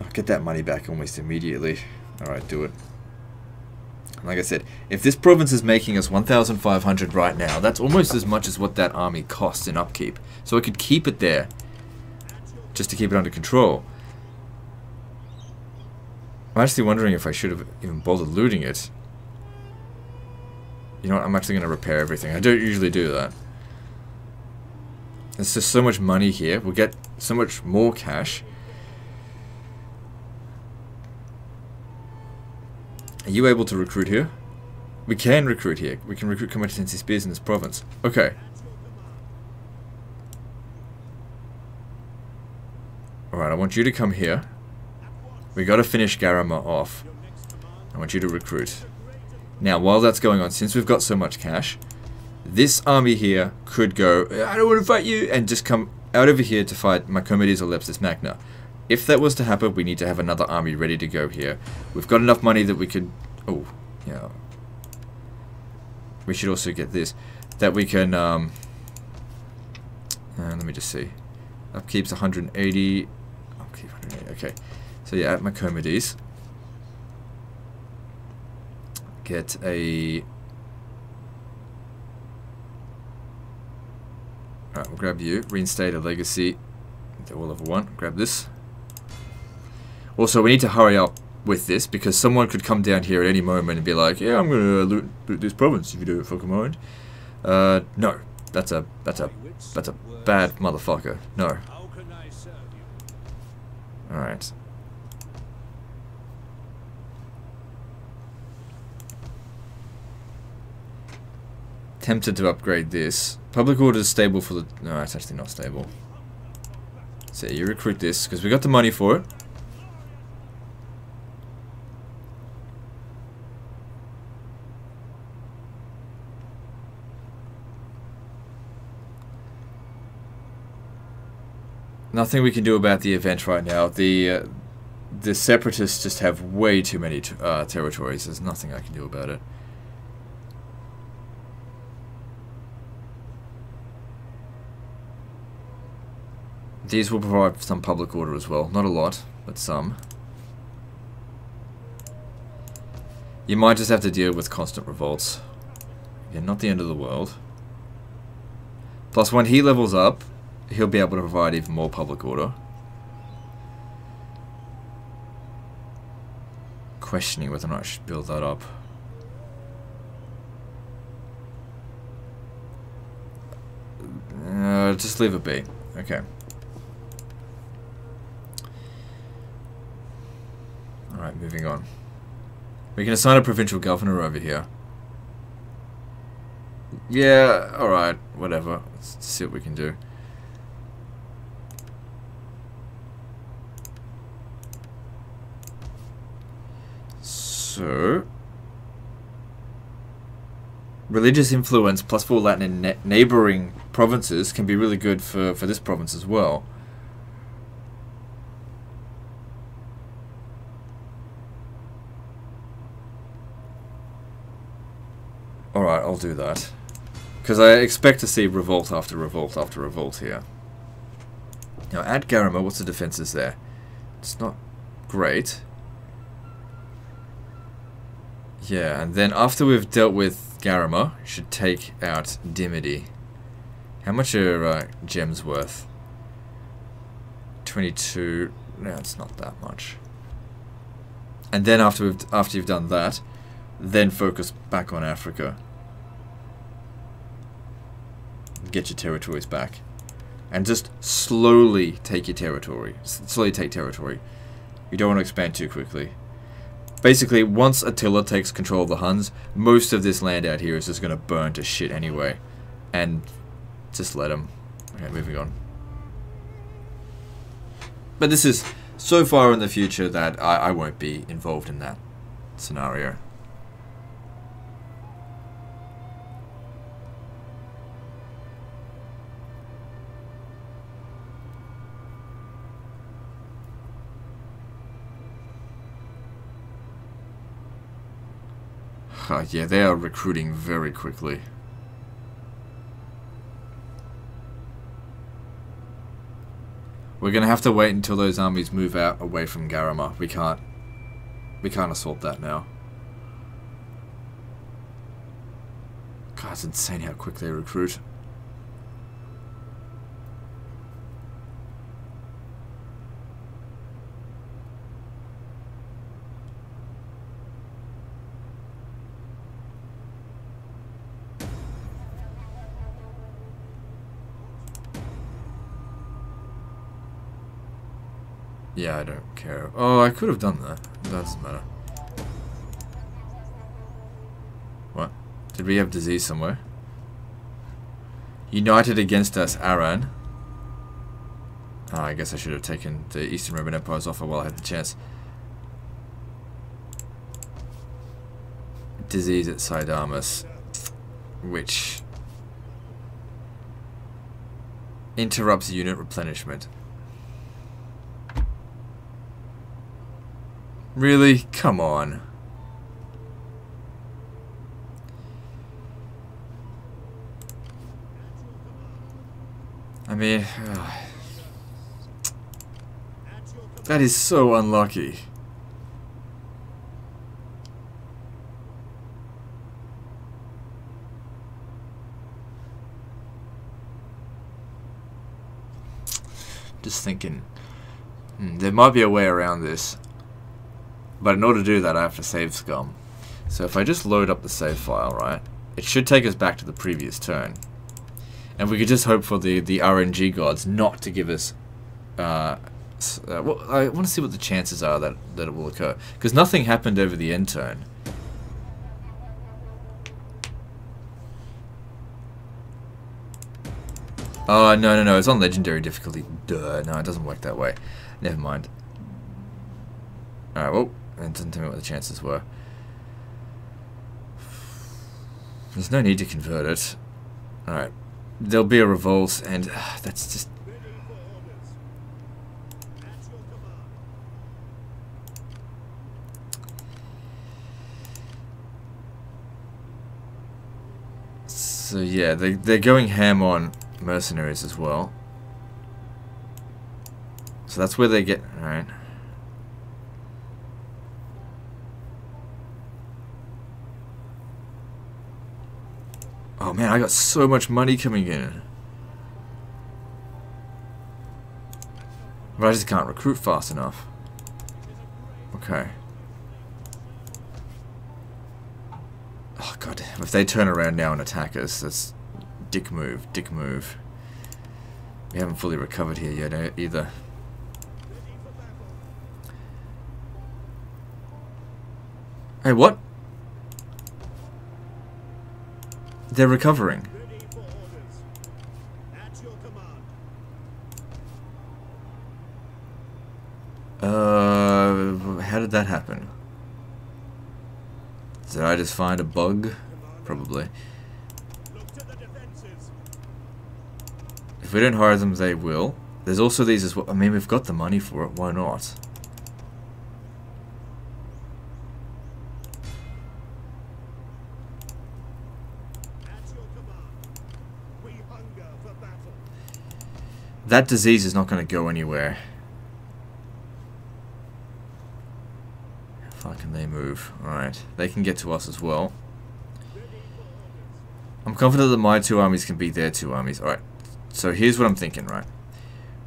I'll get that money back almost immediately. Alright, do it. Like I said, if this province is making us 1,500 right now, that's almost as much as what that army costs in upkeep. So I could keep it there, just to keep it under control. I'm actually wondering if I should have even bothered looting it. You know what, I'm actually going to repair everything. I don't usually do that. There's just so much money here. We'll get so much more cash. Are you able to recruit here? We can recruit here. We can recruit competency spears in this province. Okay. Alright, I want you to come here. We gotta finish Garama off. I want you to recruit. Now, while that's going on, since we've got so much cash, this army here could go, I don't want to fight you, and just come out over here to fight Macomades or Leptis Magna. If that was to happen, we need to have another army ready to go here. We've got enough money that we could... Oh, yeah. We should also get this. That we can... Um, uh, let me just see. Upkeep's 180... Upkeep 180, okay. So yeah, at Macomades. Get a... Alright, we'll grab you. Reinstate a legacy. They're all level 1. Grab this. Also, we need to hurry up with this because someone could come down here at any moment and be like, "Yeah, I'm gonna loot, loot this province if you don't fucking mind." Uh, no, that's a that's a that's a bad motherfucker. No. How can I serve you? All right. Tempted to upgrade this. Public order is stable for the. No, it's actually not stable. So you recruit this because we got the money for it. Nothing we can do about the event right now. The uh, the separatists just have way too many uh, territories. There's nothing I can do about it. These will provide some public order as well. Not a lot, but some. You might just have to deal with constant revolts. Again, not the end of the world. Plus, when he levels up, he'll be able to provide even more public order. Questioning whether or not I should build that up. Uh, just leave it be. Okay. Alright, moving on. We can assign a provincial governor over here. Yeah, alright, whatever. Let's see what we can do. So, religious influence plus four Latin in ne neighboring provinces can be really good for, for this province as well. Alright, I'll do that. Because I expect to see revolt after revolt after revolt here. Now, at Garama, what's the defenses there? It's not great. Yeah, and then after we've dealt with Garama, should take out Dimity. How much are uh, gems worth? 22. No, it's not that much. And then after we've after you've done that, then focus back on Africa. Get your territories back. And just slowly take your territory. S slowly take territory. You don't want to expand too quickly. Basically, once Attila takes control of the Huns, most of this land out here is just going to burn to shit anyway. And just let him. Okay, moving on. But this is so far in the future that I, I won't be involved in that scenario. Uh, yeah, they are recruiting very quickly. We're gonna have to wait until those armies move out away from Garama. We can't we can't assault that now. God, it's insane how quick they recruit. Yeah, I don't care. Oh, I could have done that. Doesn't matter. What? Did we have disease somewhere? United against us, Aran. Oh, I guess I should have taken the Eastern Roman Empire's offer while I had the chance. Disease at Cidamus. Which interrupts unit replenishment. Really? Come on. I mean, that is so unlucky. Just thinking, hmm, there might be a way around this. But in order to do that, I have to save scum. So if I just load up the save file, right, it should take us back to the previous turn. And we could just hope for the, the RNG gods not to give us... Uh, uh, well, I want to see what the chances are that, that it will occur. Because nothing happened over the end turn. Oh, no, no, no, it's on legendary difficulty. Duh, no, it doesn't work that way. Never mind. Alright, well, it doesn't tell me what the chances were. There's no need to convert it. Alright. There'll be a revolt, and uh, that's just... So yeah, they, they're going ham on mercenaries as well. So that's where they get... Alright. Oh man, I got so much money coming in. But I just can't recruit fast enough. Okay. Oh god, if they turn around now and attack us, that's dick move, dick move. We haven't fully recovered here yet eh, either. Hey, what? They're recovering. Uh, how did that happen? Did I just find a bug? Probably. If we don't hire them, they will. There's also these as well. I mean, we've got the money for it. Why not? At your command. We hunger for battle. That disease is not going to go anywhere. How far can they move? Alright. They can get to us as well. I'm confident that my two armies can beat their two armies. Alright. So here's what I'm thinking, right?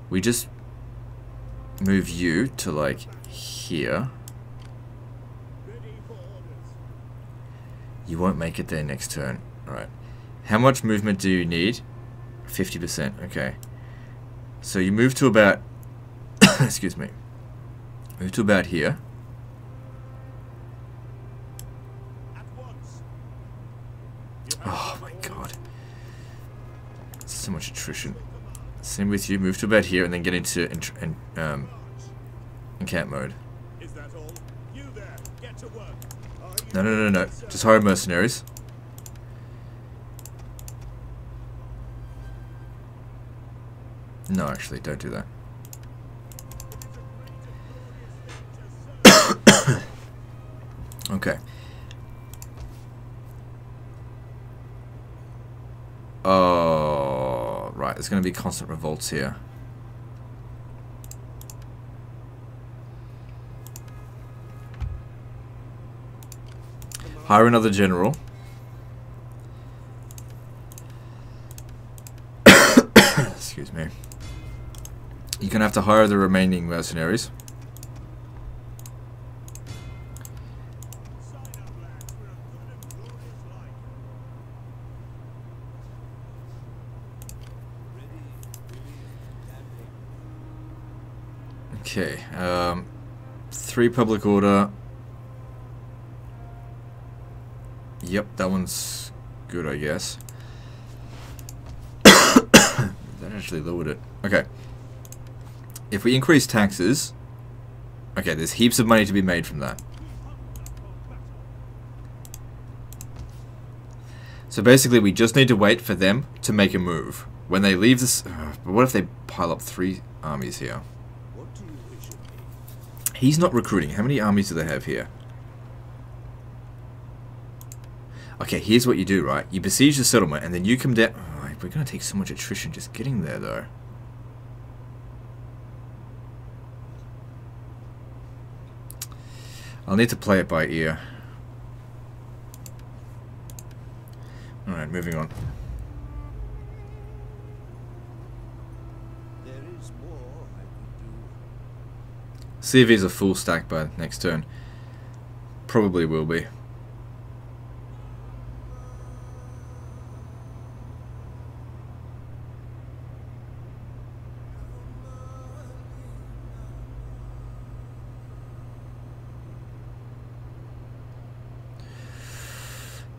We just move you to, like, here. You won't make it there next turn. Alright. How much movement do you need? 50%. Okay. So you move to about... excuse me. Move to about here. Oh my god. So much attrition. Same with you. Move to about here and then get into ent- en- um, encamp mode. Is that all? You there. Get to work. Are you No, no, no, no. Just hire mercenaries. No, actually, don't do that. Okay. Oh, right. There's going to be constant revolts here. Hire another general. Excuse me. To have to hire the remaining mercenaries. Okay. Um, three public order. Yep, that one's good, I guess. that actually lowered it. Okay. If we increase taxes... Okay, there's heaps of money to be made from that. So basically, we just need to wait for them to make a move. When they leave this... Uh, but what if they pile up three armies here? He's not recruiting. How many armies do they have here? Okay, here's what you do, right? You besiege the settlement, and then you come down... Oh, we're going to take so much attrition just getting there, though. I'll need to play it by ear. Alright, moving on. There is more I could do. See if he's a full stack by next turn. Probably will be.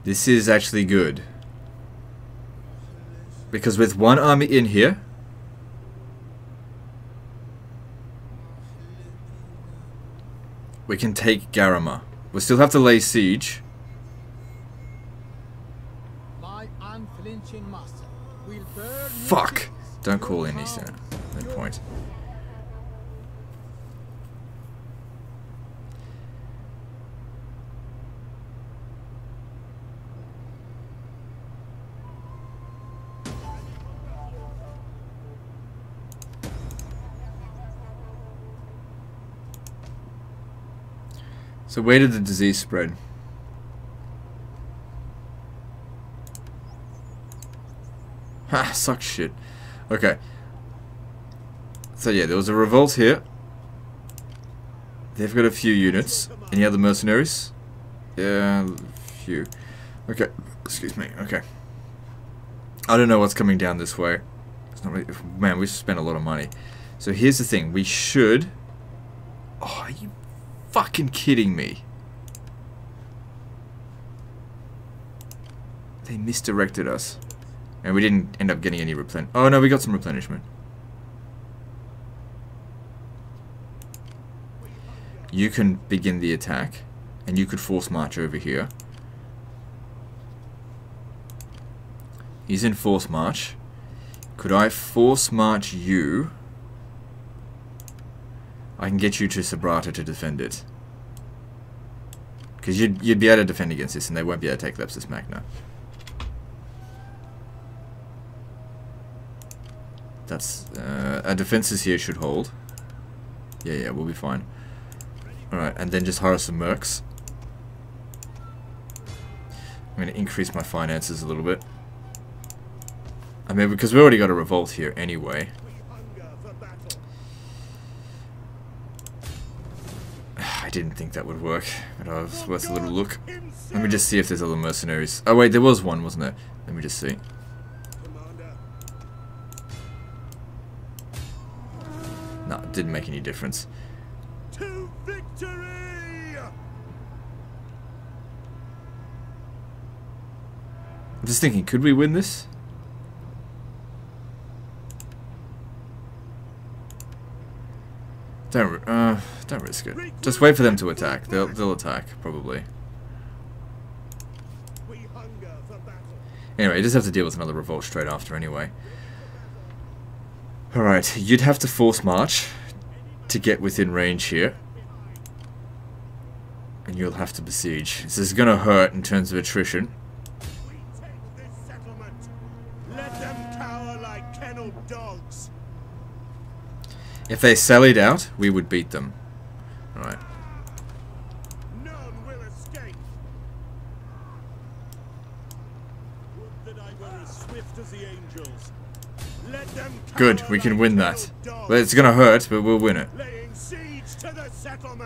This is actually good. Because with one army in here, we can take Garama. We still have to lay siege. My unflinching master will burn Fuck! Don't call in Eastern. No point. So where did the disease spread? Ha, suck shit. Okay. So yeah, there was a revolt here. They've got a few units. Any other mercenaries? Yeah, few. Okay, excuse me. Okay. I don't know what's coming down this way. Really, man, we spent a lot of money. So here's the thing. We should... Oh, are you fucking kidding me? They misdirected us. And we didn't end up getting any replen... Oh no, we got some replenishment. You can begin the attack. And you could force march over here. He's in force march. Could I force march you? I can get you to Sabrata to defend it. Because you'd, you'd be able to defend against this and they won't be able to take Leptis Magna. That's... Uh, our defenses here should hold. Yeah, yeah, we'll be fine. Alright, and then just hire some mercs. I'm going to increase my finances a little bit. I mean, because we already got a revolt here anyway. I didn't think that would work, but I was worth a little look. Let me just see if there's other mercenaries. Oh wait, there was one, wasn't there? Let me just see. No, it didn't make any difference. To victory! I'm just thinking, could we win this? Don't, uh, don't risk it. Just wait for them to attack. They'll, they'll attack, probably. Anyway, you just have to deal with another revolt straight after anyway. Alright, you'd have to force march to get within range here. And you'll have to besiege. This is gonna hurt in terms of attrition. If they sallied out, we would beat them. Alright. None will escape. Would that I were as swift as the angels. Let them Good, we can win that. Well, it's gonna hurt, but we'll win it.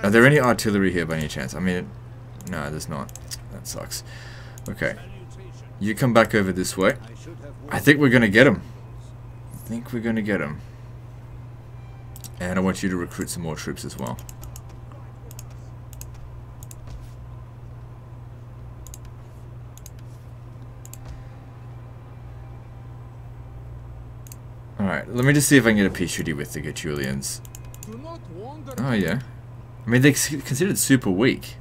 Are there any artillery here by any chance? I mean, no, there's not. That sucks. Okay. You come back over this way. I think we're gonna get him. I think we're gonna get him. And I want you to recruit some more troops as well. Alright, let me just see if I can get a peace treaty with the wander. Oh yeah. I mean, they're considered super weak.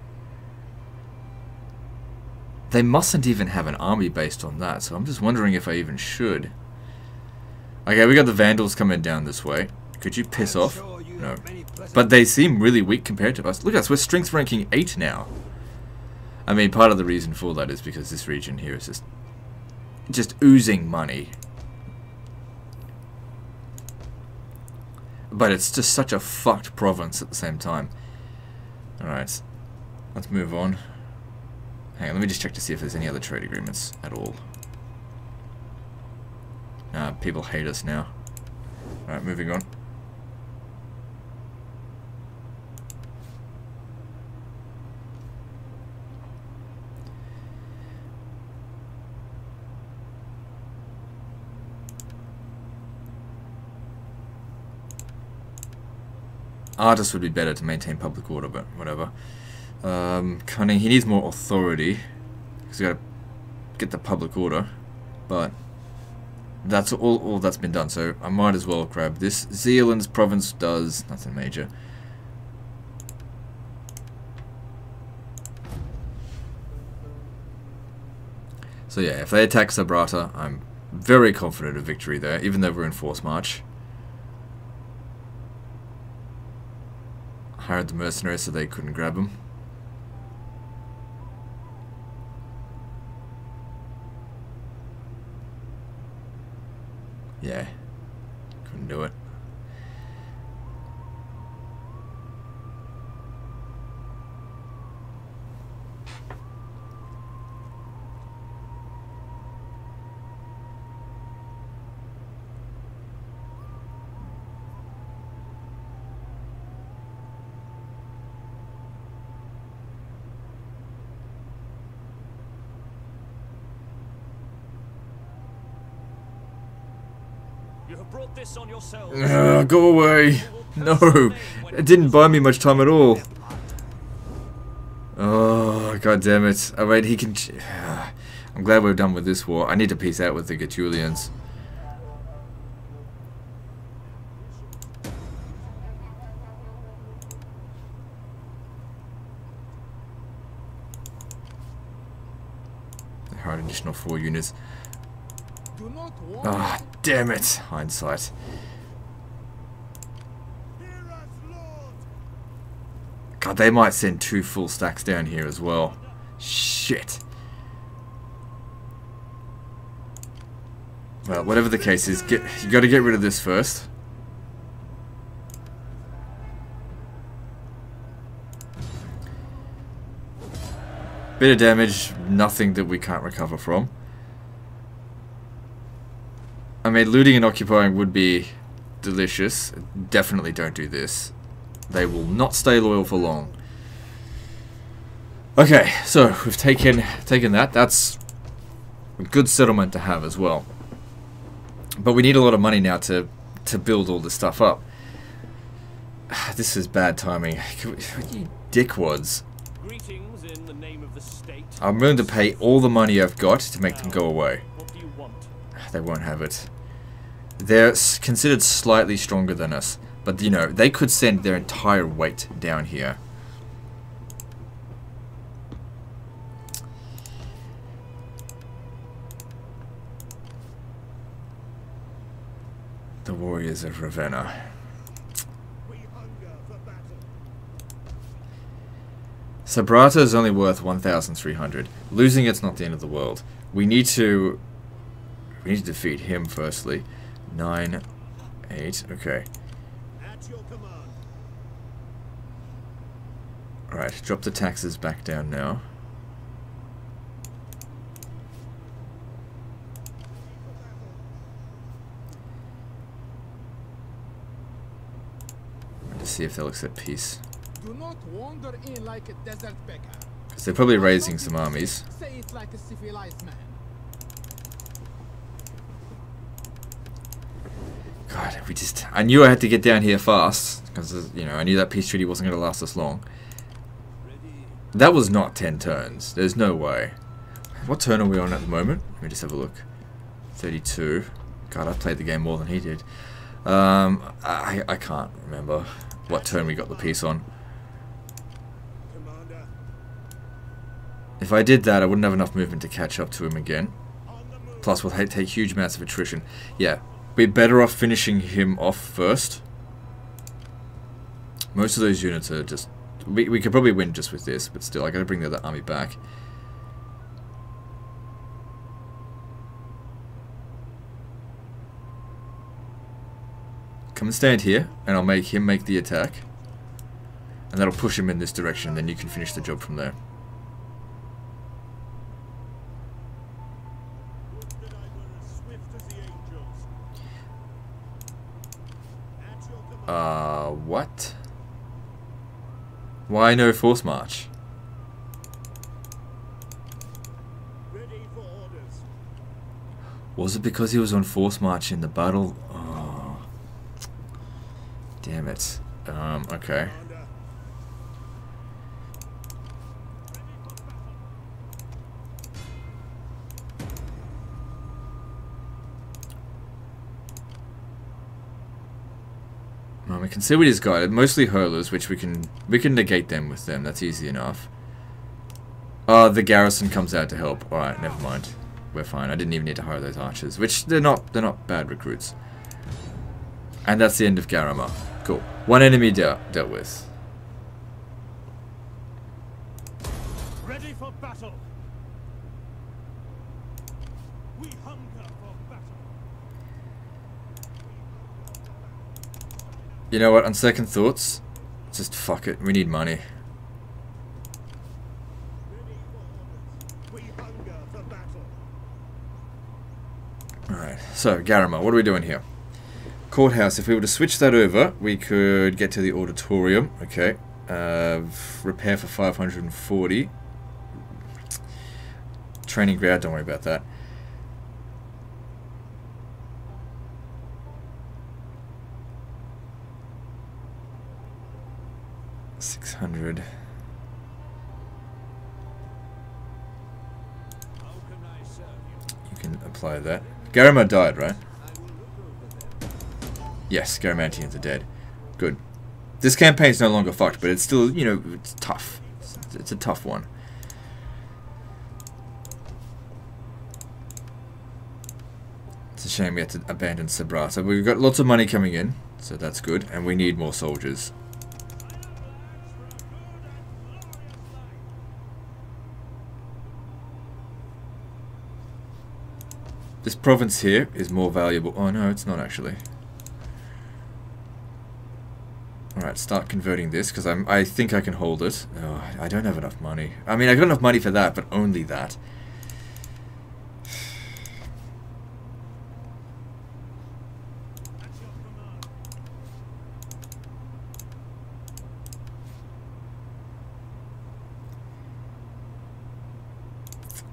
They mustn't even have an army based on that, so I'm just wondering if I even should. Okay, we got the Vandals coming down this way. Could you piss off? No. But they seem really weak compared to us. Look at us, we're strength ranking 8 now. I mean, part of the reason for that is because this region here is just... just oozing money. But it's just such a fucked province at the same time. Alright. Let's move on. Hang on, let me just check to see if there's any other trade agreements at all. Nah, people hate us now. Alright, moving on. Artist would be better to maintain public order, but whatever. Um, cunning, he needs more authority. He's got to get the public order, but that's all, all that's been done, so I might as well grab this. Zealand's province does nothing major. So yeah, if they attack Sabrata, I'm very confident of victory there, even though we're in force march. Hired the mercenaries so they couldn't grab him. Yeah, couldn't do it. You have brought this on yourselves. Ugh, go away. No, it didn't buy me much time at all. Oh, god damn it. Oh, wait, he can... I'm glad we're done with this war. I need to peace out with the Gaetulians. They hired additional four units. Do not want Ah, damn it. Hindsight. God, they might send two full stacks down here as well. Shit. Well, whatever the case is, get you got to get rid of this first. Bit of damage, nothing that we can't recover from. I mean, looting and occupying would be delicious. Definitely don't do this. They will not stay loyal for long. Okay, so we've taken taken that. That's a good settlement to have as well. But we need a lot of money now to to build all this stuff up. This is bad timing. We- You dickwads. Greetings in the name of the state. I'm willing to pay all the money I've got to make them go away. What do you want? They won't have it. They're considered slightly stronger than us, but you know, they could send their entire weight down here. The warriors of Ravenna. Sabrata is only worth 1,300. Losing it's not the end of the world. We need to... We need to defeat him firstly. 9, 8, okay. At your command. Alright, drop the taxes back down now. To see if they'll accept peace. Do not wander in like a desert beggar. Because they're probably raising some armies. Say it like a civilized man. God, we just... I knew I had to get down here fast. Because, you know, I knew that peace treaty wasn't going to last us long. That was not 10 turns. There's no way. What turn are we on at the moment? Let me just have a look. 32. God, I played the game more than he did. Um, I, I can't remember what turn we got the peace on. If I did that, I wouldn't have enough movement to catch up to him again. Plus, we'll take huge amounts of attrition. Yeah, we're better off finishing him off first. Most of those units are just... We, we could probably win just with this, but still, I gotta bring the other army back. Come and stand here, and I'll make him make the attack. And that'll push him in this direction, then you can finish the job from there. Would that I were as swift as the angels. At your command. Uh, what? Why no force march? Ready for orders. Was it because he was on force march in the battle? Oh. Damn it. Um, okay. Well, we can see what he's got. Mostly hurlers, which we can we can negate them with them. That's easy enough. Oh, the garrison comes out to help. All right, never mind. We're fine. I didn't even need to hire those archers, which they're not they're not bad recruits. And that's the end of Garama. Cool. One enemy de dealt with. Ready for battle. We hunger for battle. You know what? On second thoughts, just fuck it. We need money. Alright, so Garama, what are we doing here? Courthouse, if we were to switch that over, we could get to the auditorium. Okay. Uh, repair for 540. Training ground, don't worry about that. Six hundred. How can I serve you? You can apply that. Garama died, right? Yes, Garamantians are dead. Good. This campaign's no longer fucked, but it's still, you know, it's tough. It's, it's a tough one. It's a shame we had to abandon Sabra. So we've got lots of money coming in, so that's good, and we need more soldiers. This province here is more valuable. Oh no, it's not actually. Alright, start converting this, because I think I can hold it. Oh, I don't have enough money. I mean, I got enough money for that, but only that.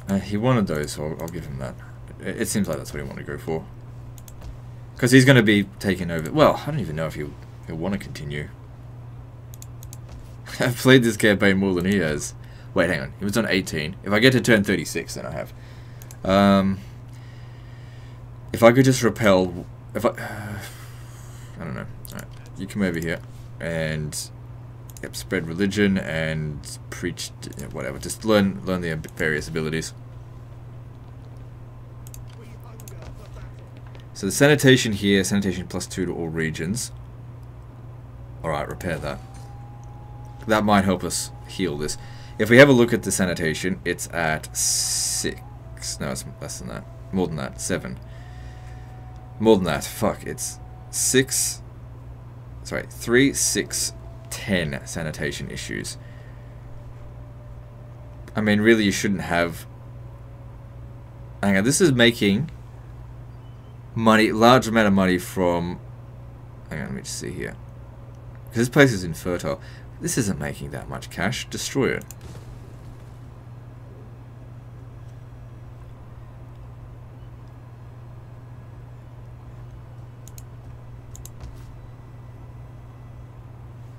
Uh, he wanted those, so I'll, I'll give him that. It, seems like that's what he wanted to go for. Because he's going to be taking over. Well, I don't even know if he'll, he'll want to continue. I've played this campaign more than he has. Wait, hang on. He was on 18. If I get to turn 36, then I have. Um, if I could just repel... If I... I don't know. Alright, you come over here. And... Yep, spread religion and preach... Whatever. Just learn, learn the various abilities. We hunger for battle. So the sanitation here, sanitation plus two to all regions. Alright, repair that. That might help us heal this. If we have a look at the sanitation, it's at six. No, it's less than that. More than that. Seven. More than that. Fuck, it's six. Sorry, three, six, ten sanitation issues. I mean, really, you shouldn't have. Hang on, this is making money, large amount of money from. Hang on, let me just see here. Because this place is infertile. This isn't making that much cash. Destroy it.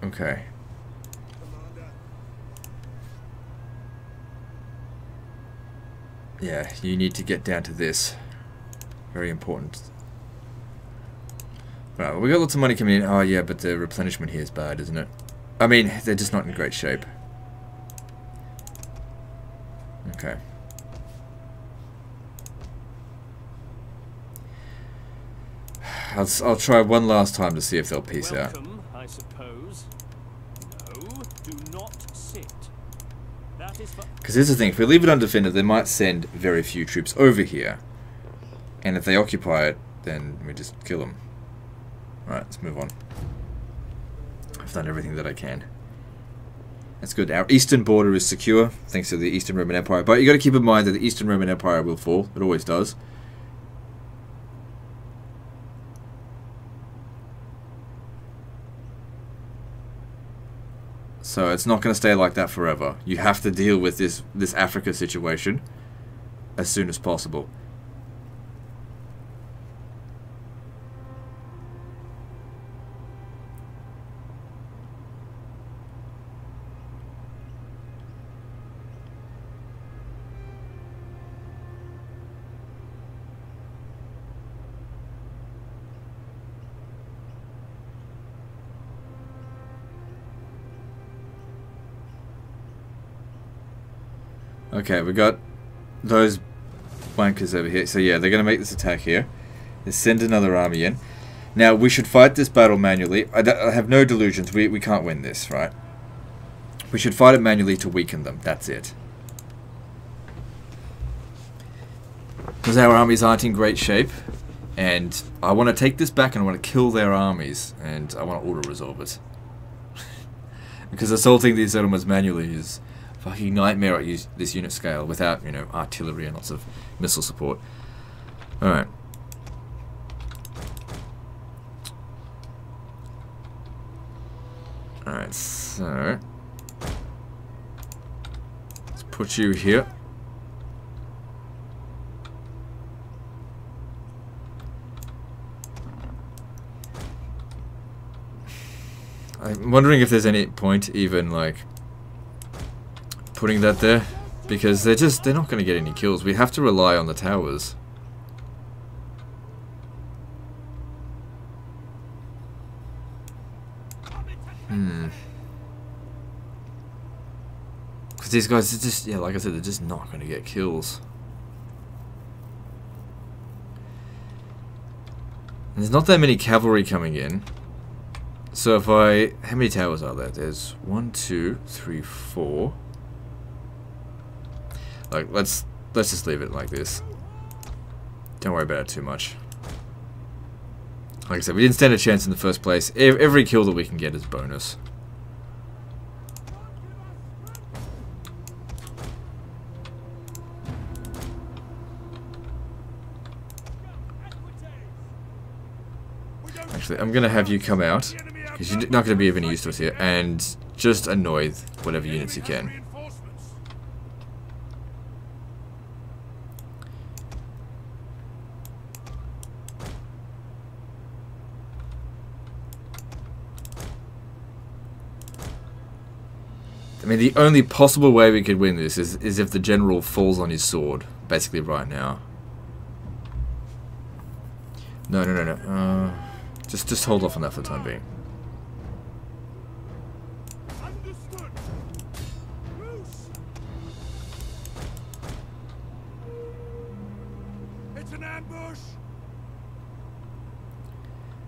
Okay. Yeah, you need to get down to this. Very important. Right, well, we got lots of money coming in. Oh, yeah, but the replenishment here is bad, isn't it? I mean, they're just not in great shape. Okay. I'll, I'll try one last time to see if they'll peace out. Welcome, I suppose. No, do not sit. That is for Because here's the thing, if we leave it undefended, they might send very few troops over here. And if they occupy it, then we just kill them. Alright, let's move on. I've done everything that I can. That's good. Our eastern border is secure, thanks to the Eastern Roman Empire. But you got to keep in mind that the Eastern Roman Empire will fall. It always does. So it's not going to stay like that forever. You have to deal with this this Africa situation as soon as possible. Okay, we got those wankers over here. So yeah, they're going to make this attack here. They send another army in. Now, we should fight this battle manually. I have no delusions. We, we can't win this, right? We should fight it manually to weaken them. That's it. Because our armies aren't in great shape. And I want to take this back and I want to kill their armies. And I want to auto-resolve it. because assaulting these settlements manually is fucking nightmare at use, this unit scale without, you know, artillery and lots of missile support. Alright. Alright, so... Let's put you here. I'm wondering if there's any point even, like, putting that there. Because they're just, they're not going to get any kills. We have to rely on the towers. Hmm. Because these guys are just, yeah, like I said, they're just not going to get kills. There's not that many cavalry coming in. So if I... How many towers are there? There's one, two, three, four. Like, let's... Let's just leave it like this. Don't worry about it too much. Like I said, we didn't stand a chance in the first place. Every kill that we can get is bonus. Actually, I'm going to have you come out. Because you're not going to be of any use to us here. And just annoy whatever units you can. I mean, the only possible way we could win this is, is if the general falls on his sword, basically right now. No, no, no, no. Uh, just, just hold off on that for the time being.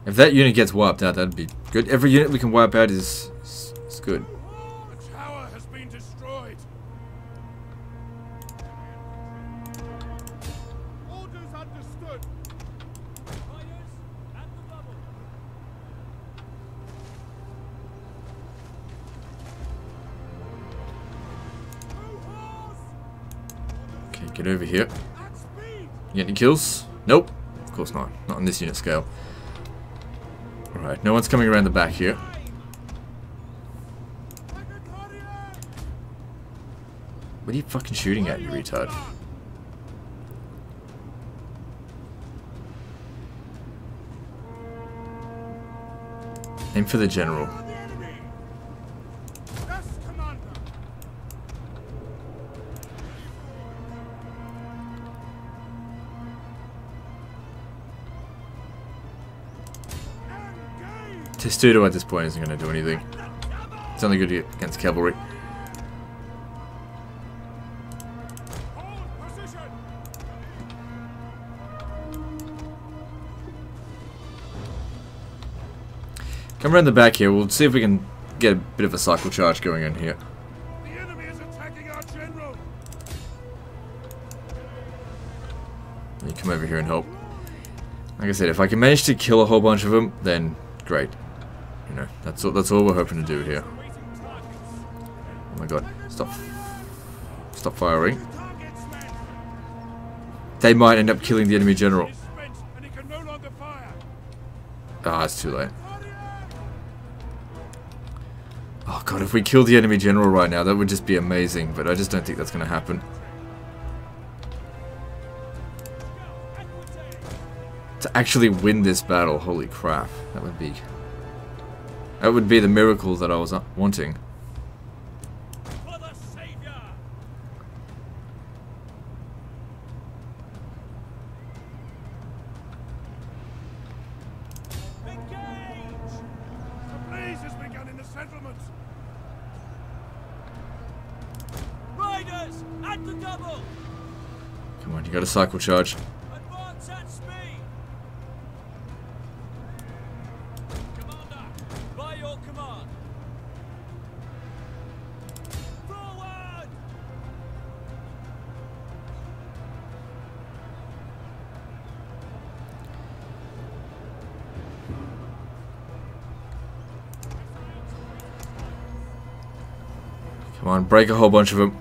If that unit gets wiped out, that'd be good. Every unit we can wipe out is, is, is good. Over here. You get any kills? Nope. Of course not. Not on this unit scale. Alright, no one's coming around the back here. What are you fucking shooting at, you retard? Aim for the general. 2-2 at this point isn't going to do anything. It's only good against cavalry. Come around the back here. We'll see if we can get a bit of a cycle charge going in here. You come over here and help. Like I said, if I can manage to kill a whole bunch of them, then great. That's all, that's all we're hoping to do here. Oh my god, stop. Stop firing. They might end up killing the enemy general. Ah, it's too late. Oh god, if we kill the enemy general right now, that would just be amazing, but I just don't think that's going to happen. To actually win this battle, holy crap, that would be... That would be the miracle that I was wanting. For the savior. Engage. The blaze has begun in the settlement. Riders, at the double! Come on, you got a cycle charge. Command! Forward! Come on, break a whole bunch of them.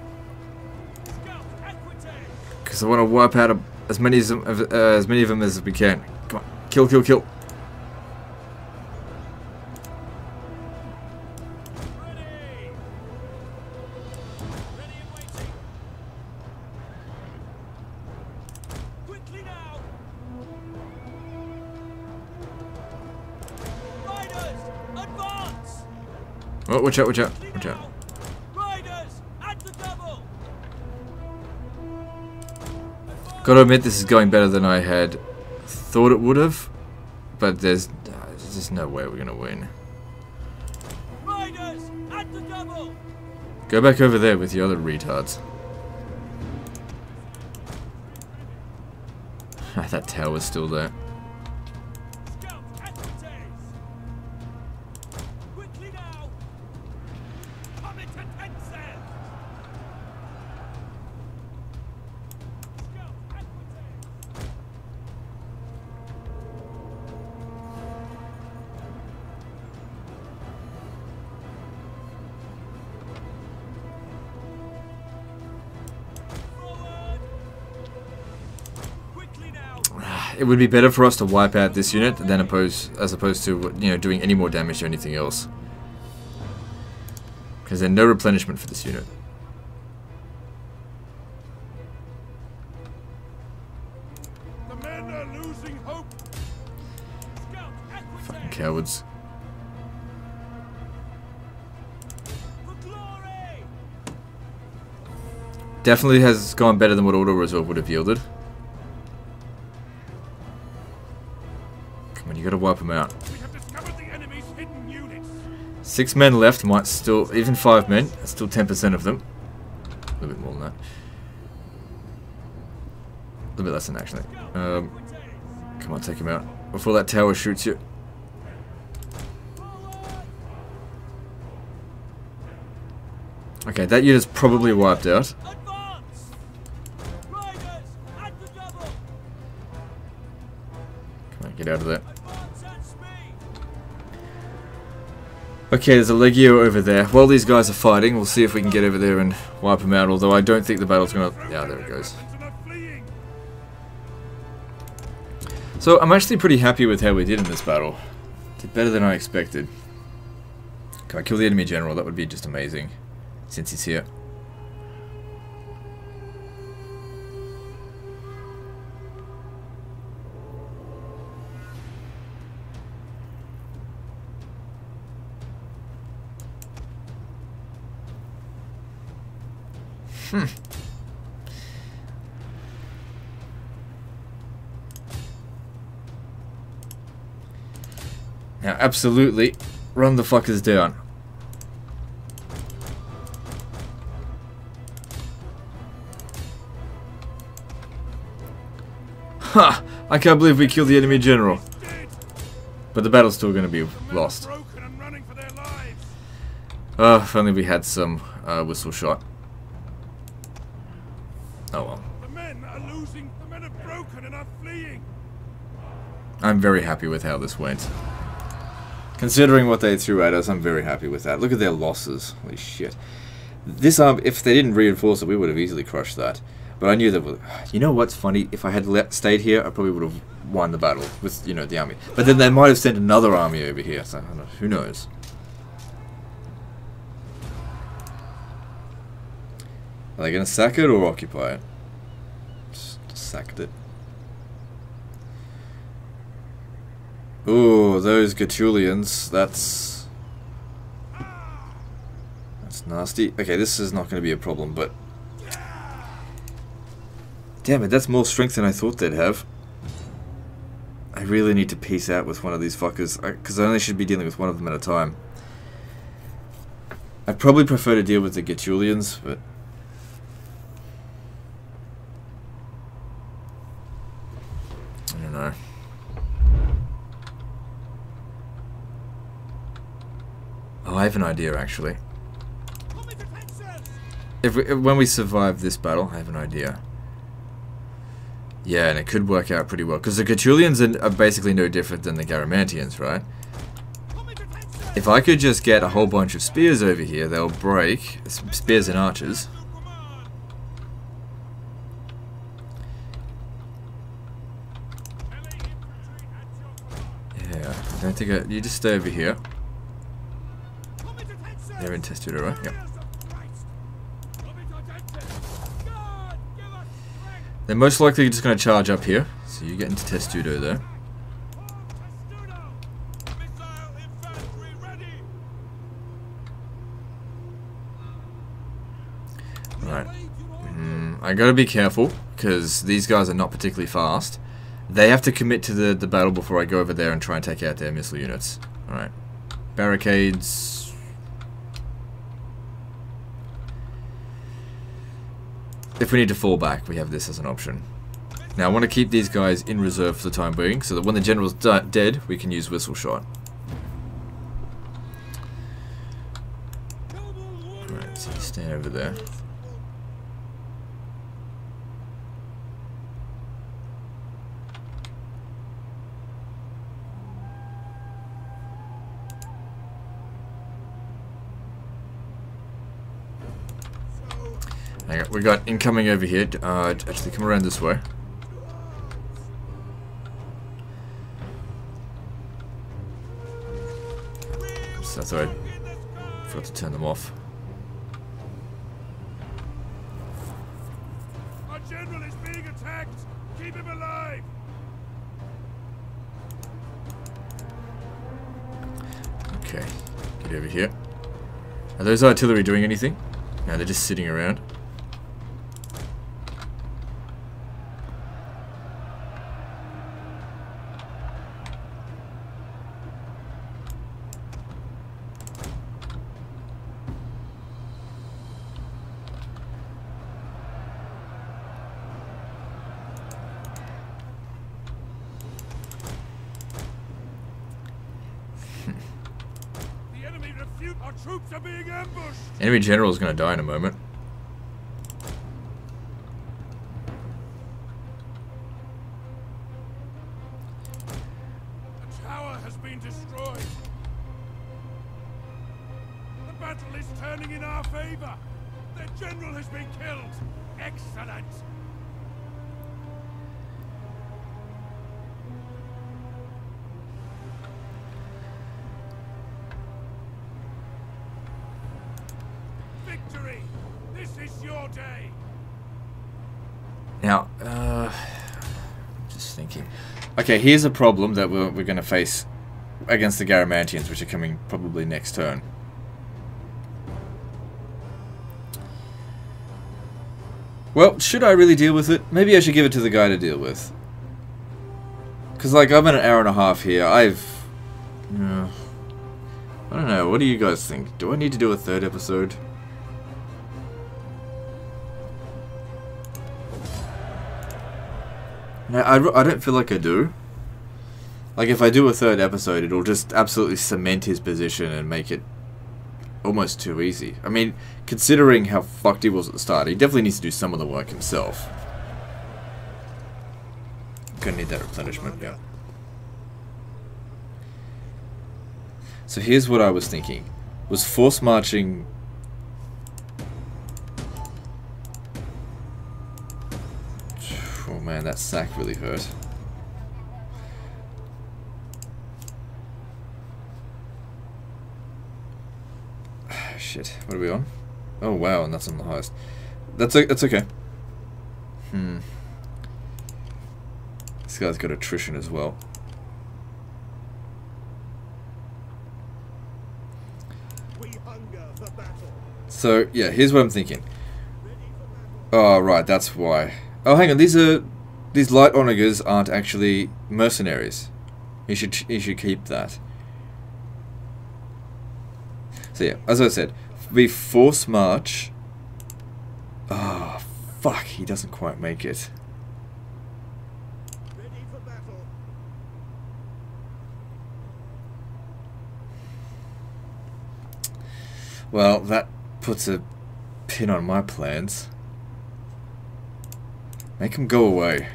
Because I want to wipe out a, as many as, of- uh, as many of them as we can. Come on, kill, kill, kill. Watch out, watch out, watch out. now! Riders, at the double! Gotta admit, this is going better than I had thought it would have. But there's, uh, there's just no way we're gonna win. Riders, at the double! Go back over there with the other retards. that tower's still there. It would be better for us to wipe out this unit than oppose, as opposed to you know doing any more damage to anything else. Because there's no replenishment for this unit. The men are losing hope. Scout! Cowards. Definitely has gone better than what auto resolve would have yielded. Six men left might still, even five men, still 10% of them. A little bit more than that. A little bit less than that, actually. Um, come on, take him out. Before that tower shoots you. Okay, that unit's probably wiped out. Okay, there's a Legio over there. While these guys are fighting, we'll see if we can get over there and wipe them out, although I don't think the battle's gonna... Yeah, there it goes. So, I'm actually pretty happy with how we did in this battle. Did better than I expected. Can I kill the enemy general? That would be just amazing. Since he's here. Now, absolutely, run the fuckers down. Ha! I can't believe we killed the enemy general. But the battle's still going to be lost. are broken and running for their lives. Oh, if only we had some uh, whistle shot. Oh well. The men are losing. The men are broken and are fleeing. I'm very happy with how this went. Considering what they threw at us, I'm very happy with that. Look at their losses. Holy shit. This arm, if they didn't reinforce it, we would have easily crushed that. But I knew that. You know what's funny? If I had let, stayed here, I probably would have won the battle with you know the army. But then they might have sent another army over here. So know. who knows? Are they gonna sack it or occupy it? Just sacked it. Ooh, those Gaetulians. That's that's nasty. Okay, this is not going to be a problem, but damn it, that's more strength than I thought they'd have. I really need to peace out with one of these fuckers because I only should be dealing with one of them at a time. I'd probably prefer to deal with the Gaetulians, but know. Oh, I have an idea actually. If, we, if when we survive this battle, I have an idea. Yeah, and it could work out pretty well because the Gaetulians are, are basically no different than the Garamantians, right? If I could just get a whole bunch of spears over here, they'll break. Spears and archers. Yeah, I don't think I, you just stay over here. They're in Testudo, right? Yep. They're most likely just going to charge up here. So you get into Testudo there. Mm, I gotta be careful, because these guys are not particularly fast. They have to commit to the, the battle before I go over there and try and take out their missile units. Alright. Barricades. If we need to fall back, we have this as an option. Now, I want to keep these guys in reserve for the time being, so that when the general's dead, we can use Whistle Shot. Alright, so stand over there. Hang on, we got incoming over here. Uh, actually, come around this way. So that's I forgot to turn them off. Our general is being attacked! Keep him alive! Okay, get over here. Are those artillery doing anything? No, they're just sitting around. The enemy refute! Our troops are being ambushed! Enemy general is going to die in a moment. Okay, here's a problem that we're, we're going to face against the Garamantians, which are coming probably next turn. Well, should I really deal with it? Maybe I should give it to the guy to deal with. Because, like, I'm at an hour and a half here. I've... Yeah. I don't know. What do you guys think? Do I need to do a third episode? No, I, I don't feel like I do. Like, if I do a third episode, it'll just absolutely cement his position and make it almost too easy. I mean, considering how fucked he was at the start, he definitely needs to do some of the work himself. Gonna need that replenishment, yeah. So here's what I was thinking. Was force marching... Oh man, that sack really hurt. Shit, what are we on? Oh wow, and that's on the highest. That's that's okay. Hmm. This guy's got attrition as well. We hunger for battle! So yeah, here's what I'm thinking. Oh right, that's why. Oh hang on, these are these light onagers aren't actually mercenaries. You should you should keep that. So yeah, as I said, we force march. Ah, oh, fuck, he doesn't quite make it. Well, that puts a pin on my plans. Make him go away.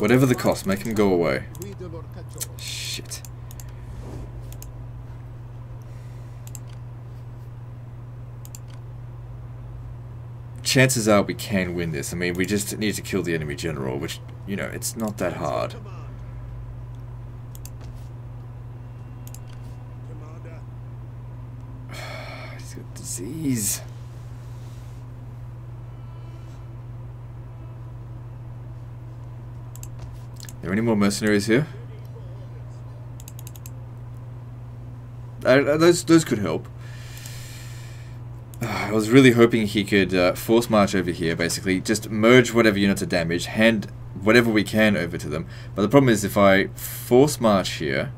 Whatever the cost, make him go away. Chances are we can win this. I mean, we just need to kill the enemy general, which, you know, it's not that hard. He's got disease. Are there any more mercenaries here? Uh, those those could help. I was really hoping he could uh, force march over here, basically. Just merge whatever units are damaged, hand whatever we can over to them. But the problem is if I force march here,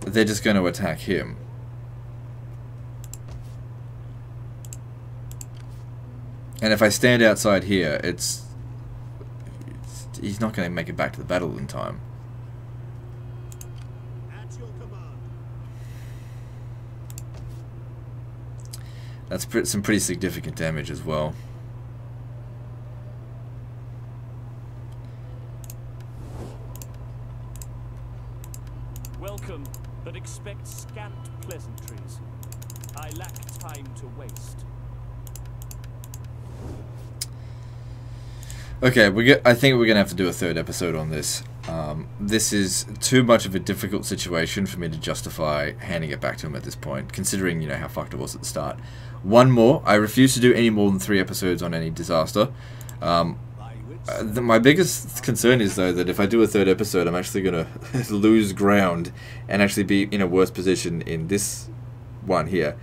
they're just going to attack him. And if I stand outside here, it's, it's he's not going to make it back to the battle in time. at your command. That's some pretty significant damage as well. Welcome, but expect scant pleasantries. I lack time to waste. Okay, we get. I think we're gonna have to do a third episode on this. Um, this is too much of a difficult situation for me to justify handing it back to him at this point, considering you know how fucked it was at the start. One more. I refuse to do any more than three episodes on any disaster. Um, uh, the, my biggest concern is though that if I do a third episode, I'm actually gonna lose ground and actually be in a worse position in this one here.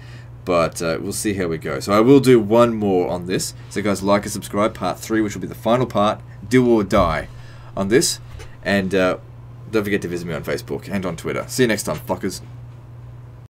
But uh, we'll see how we go. So I will do one more on this. So guys, like and subscribe. Part three, which will be the final part, do or die, on this. And uh, don't forget to visit me on Facebook and on Twitter. See you next time, fuckers.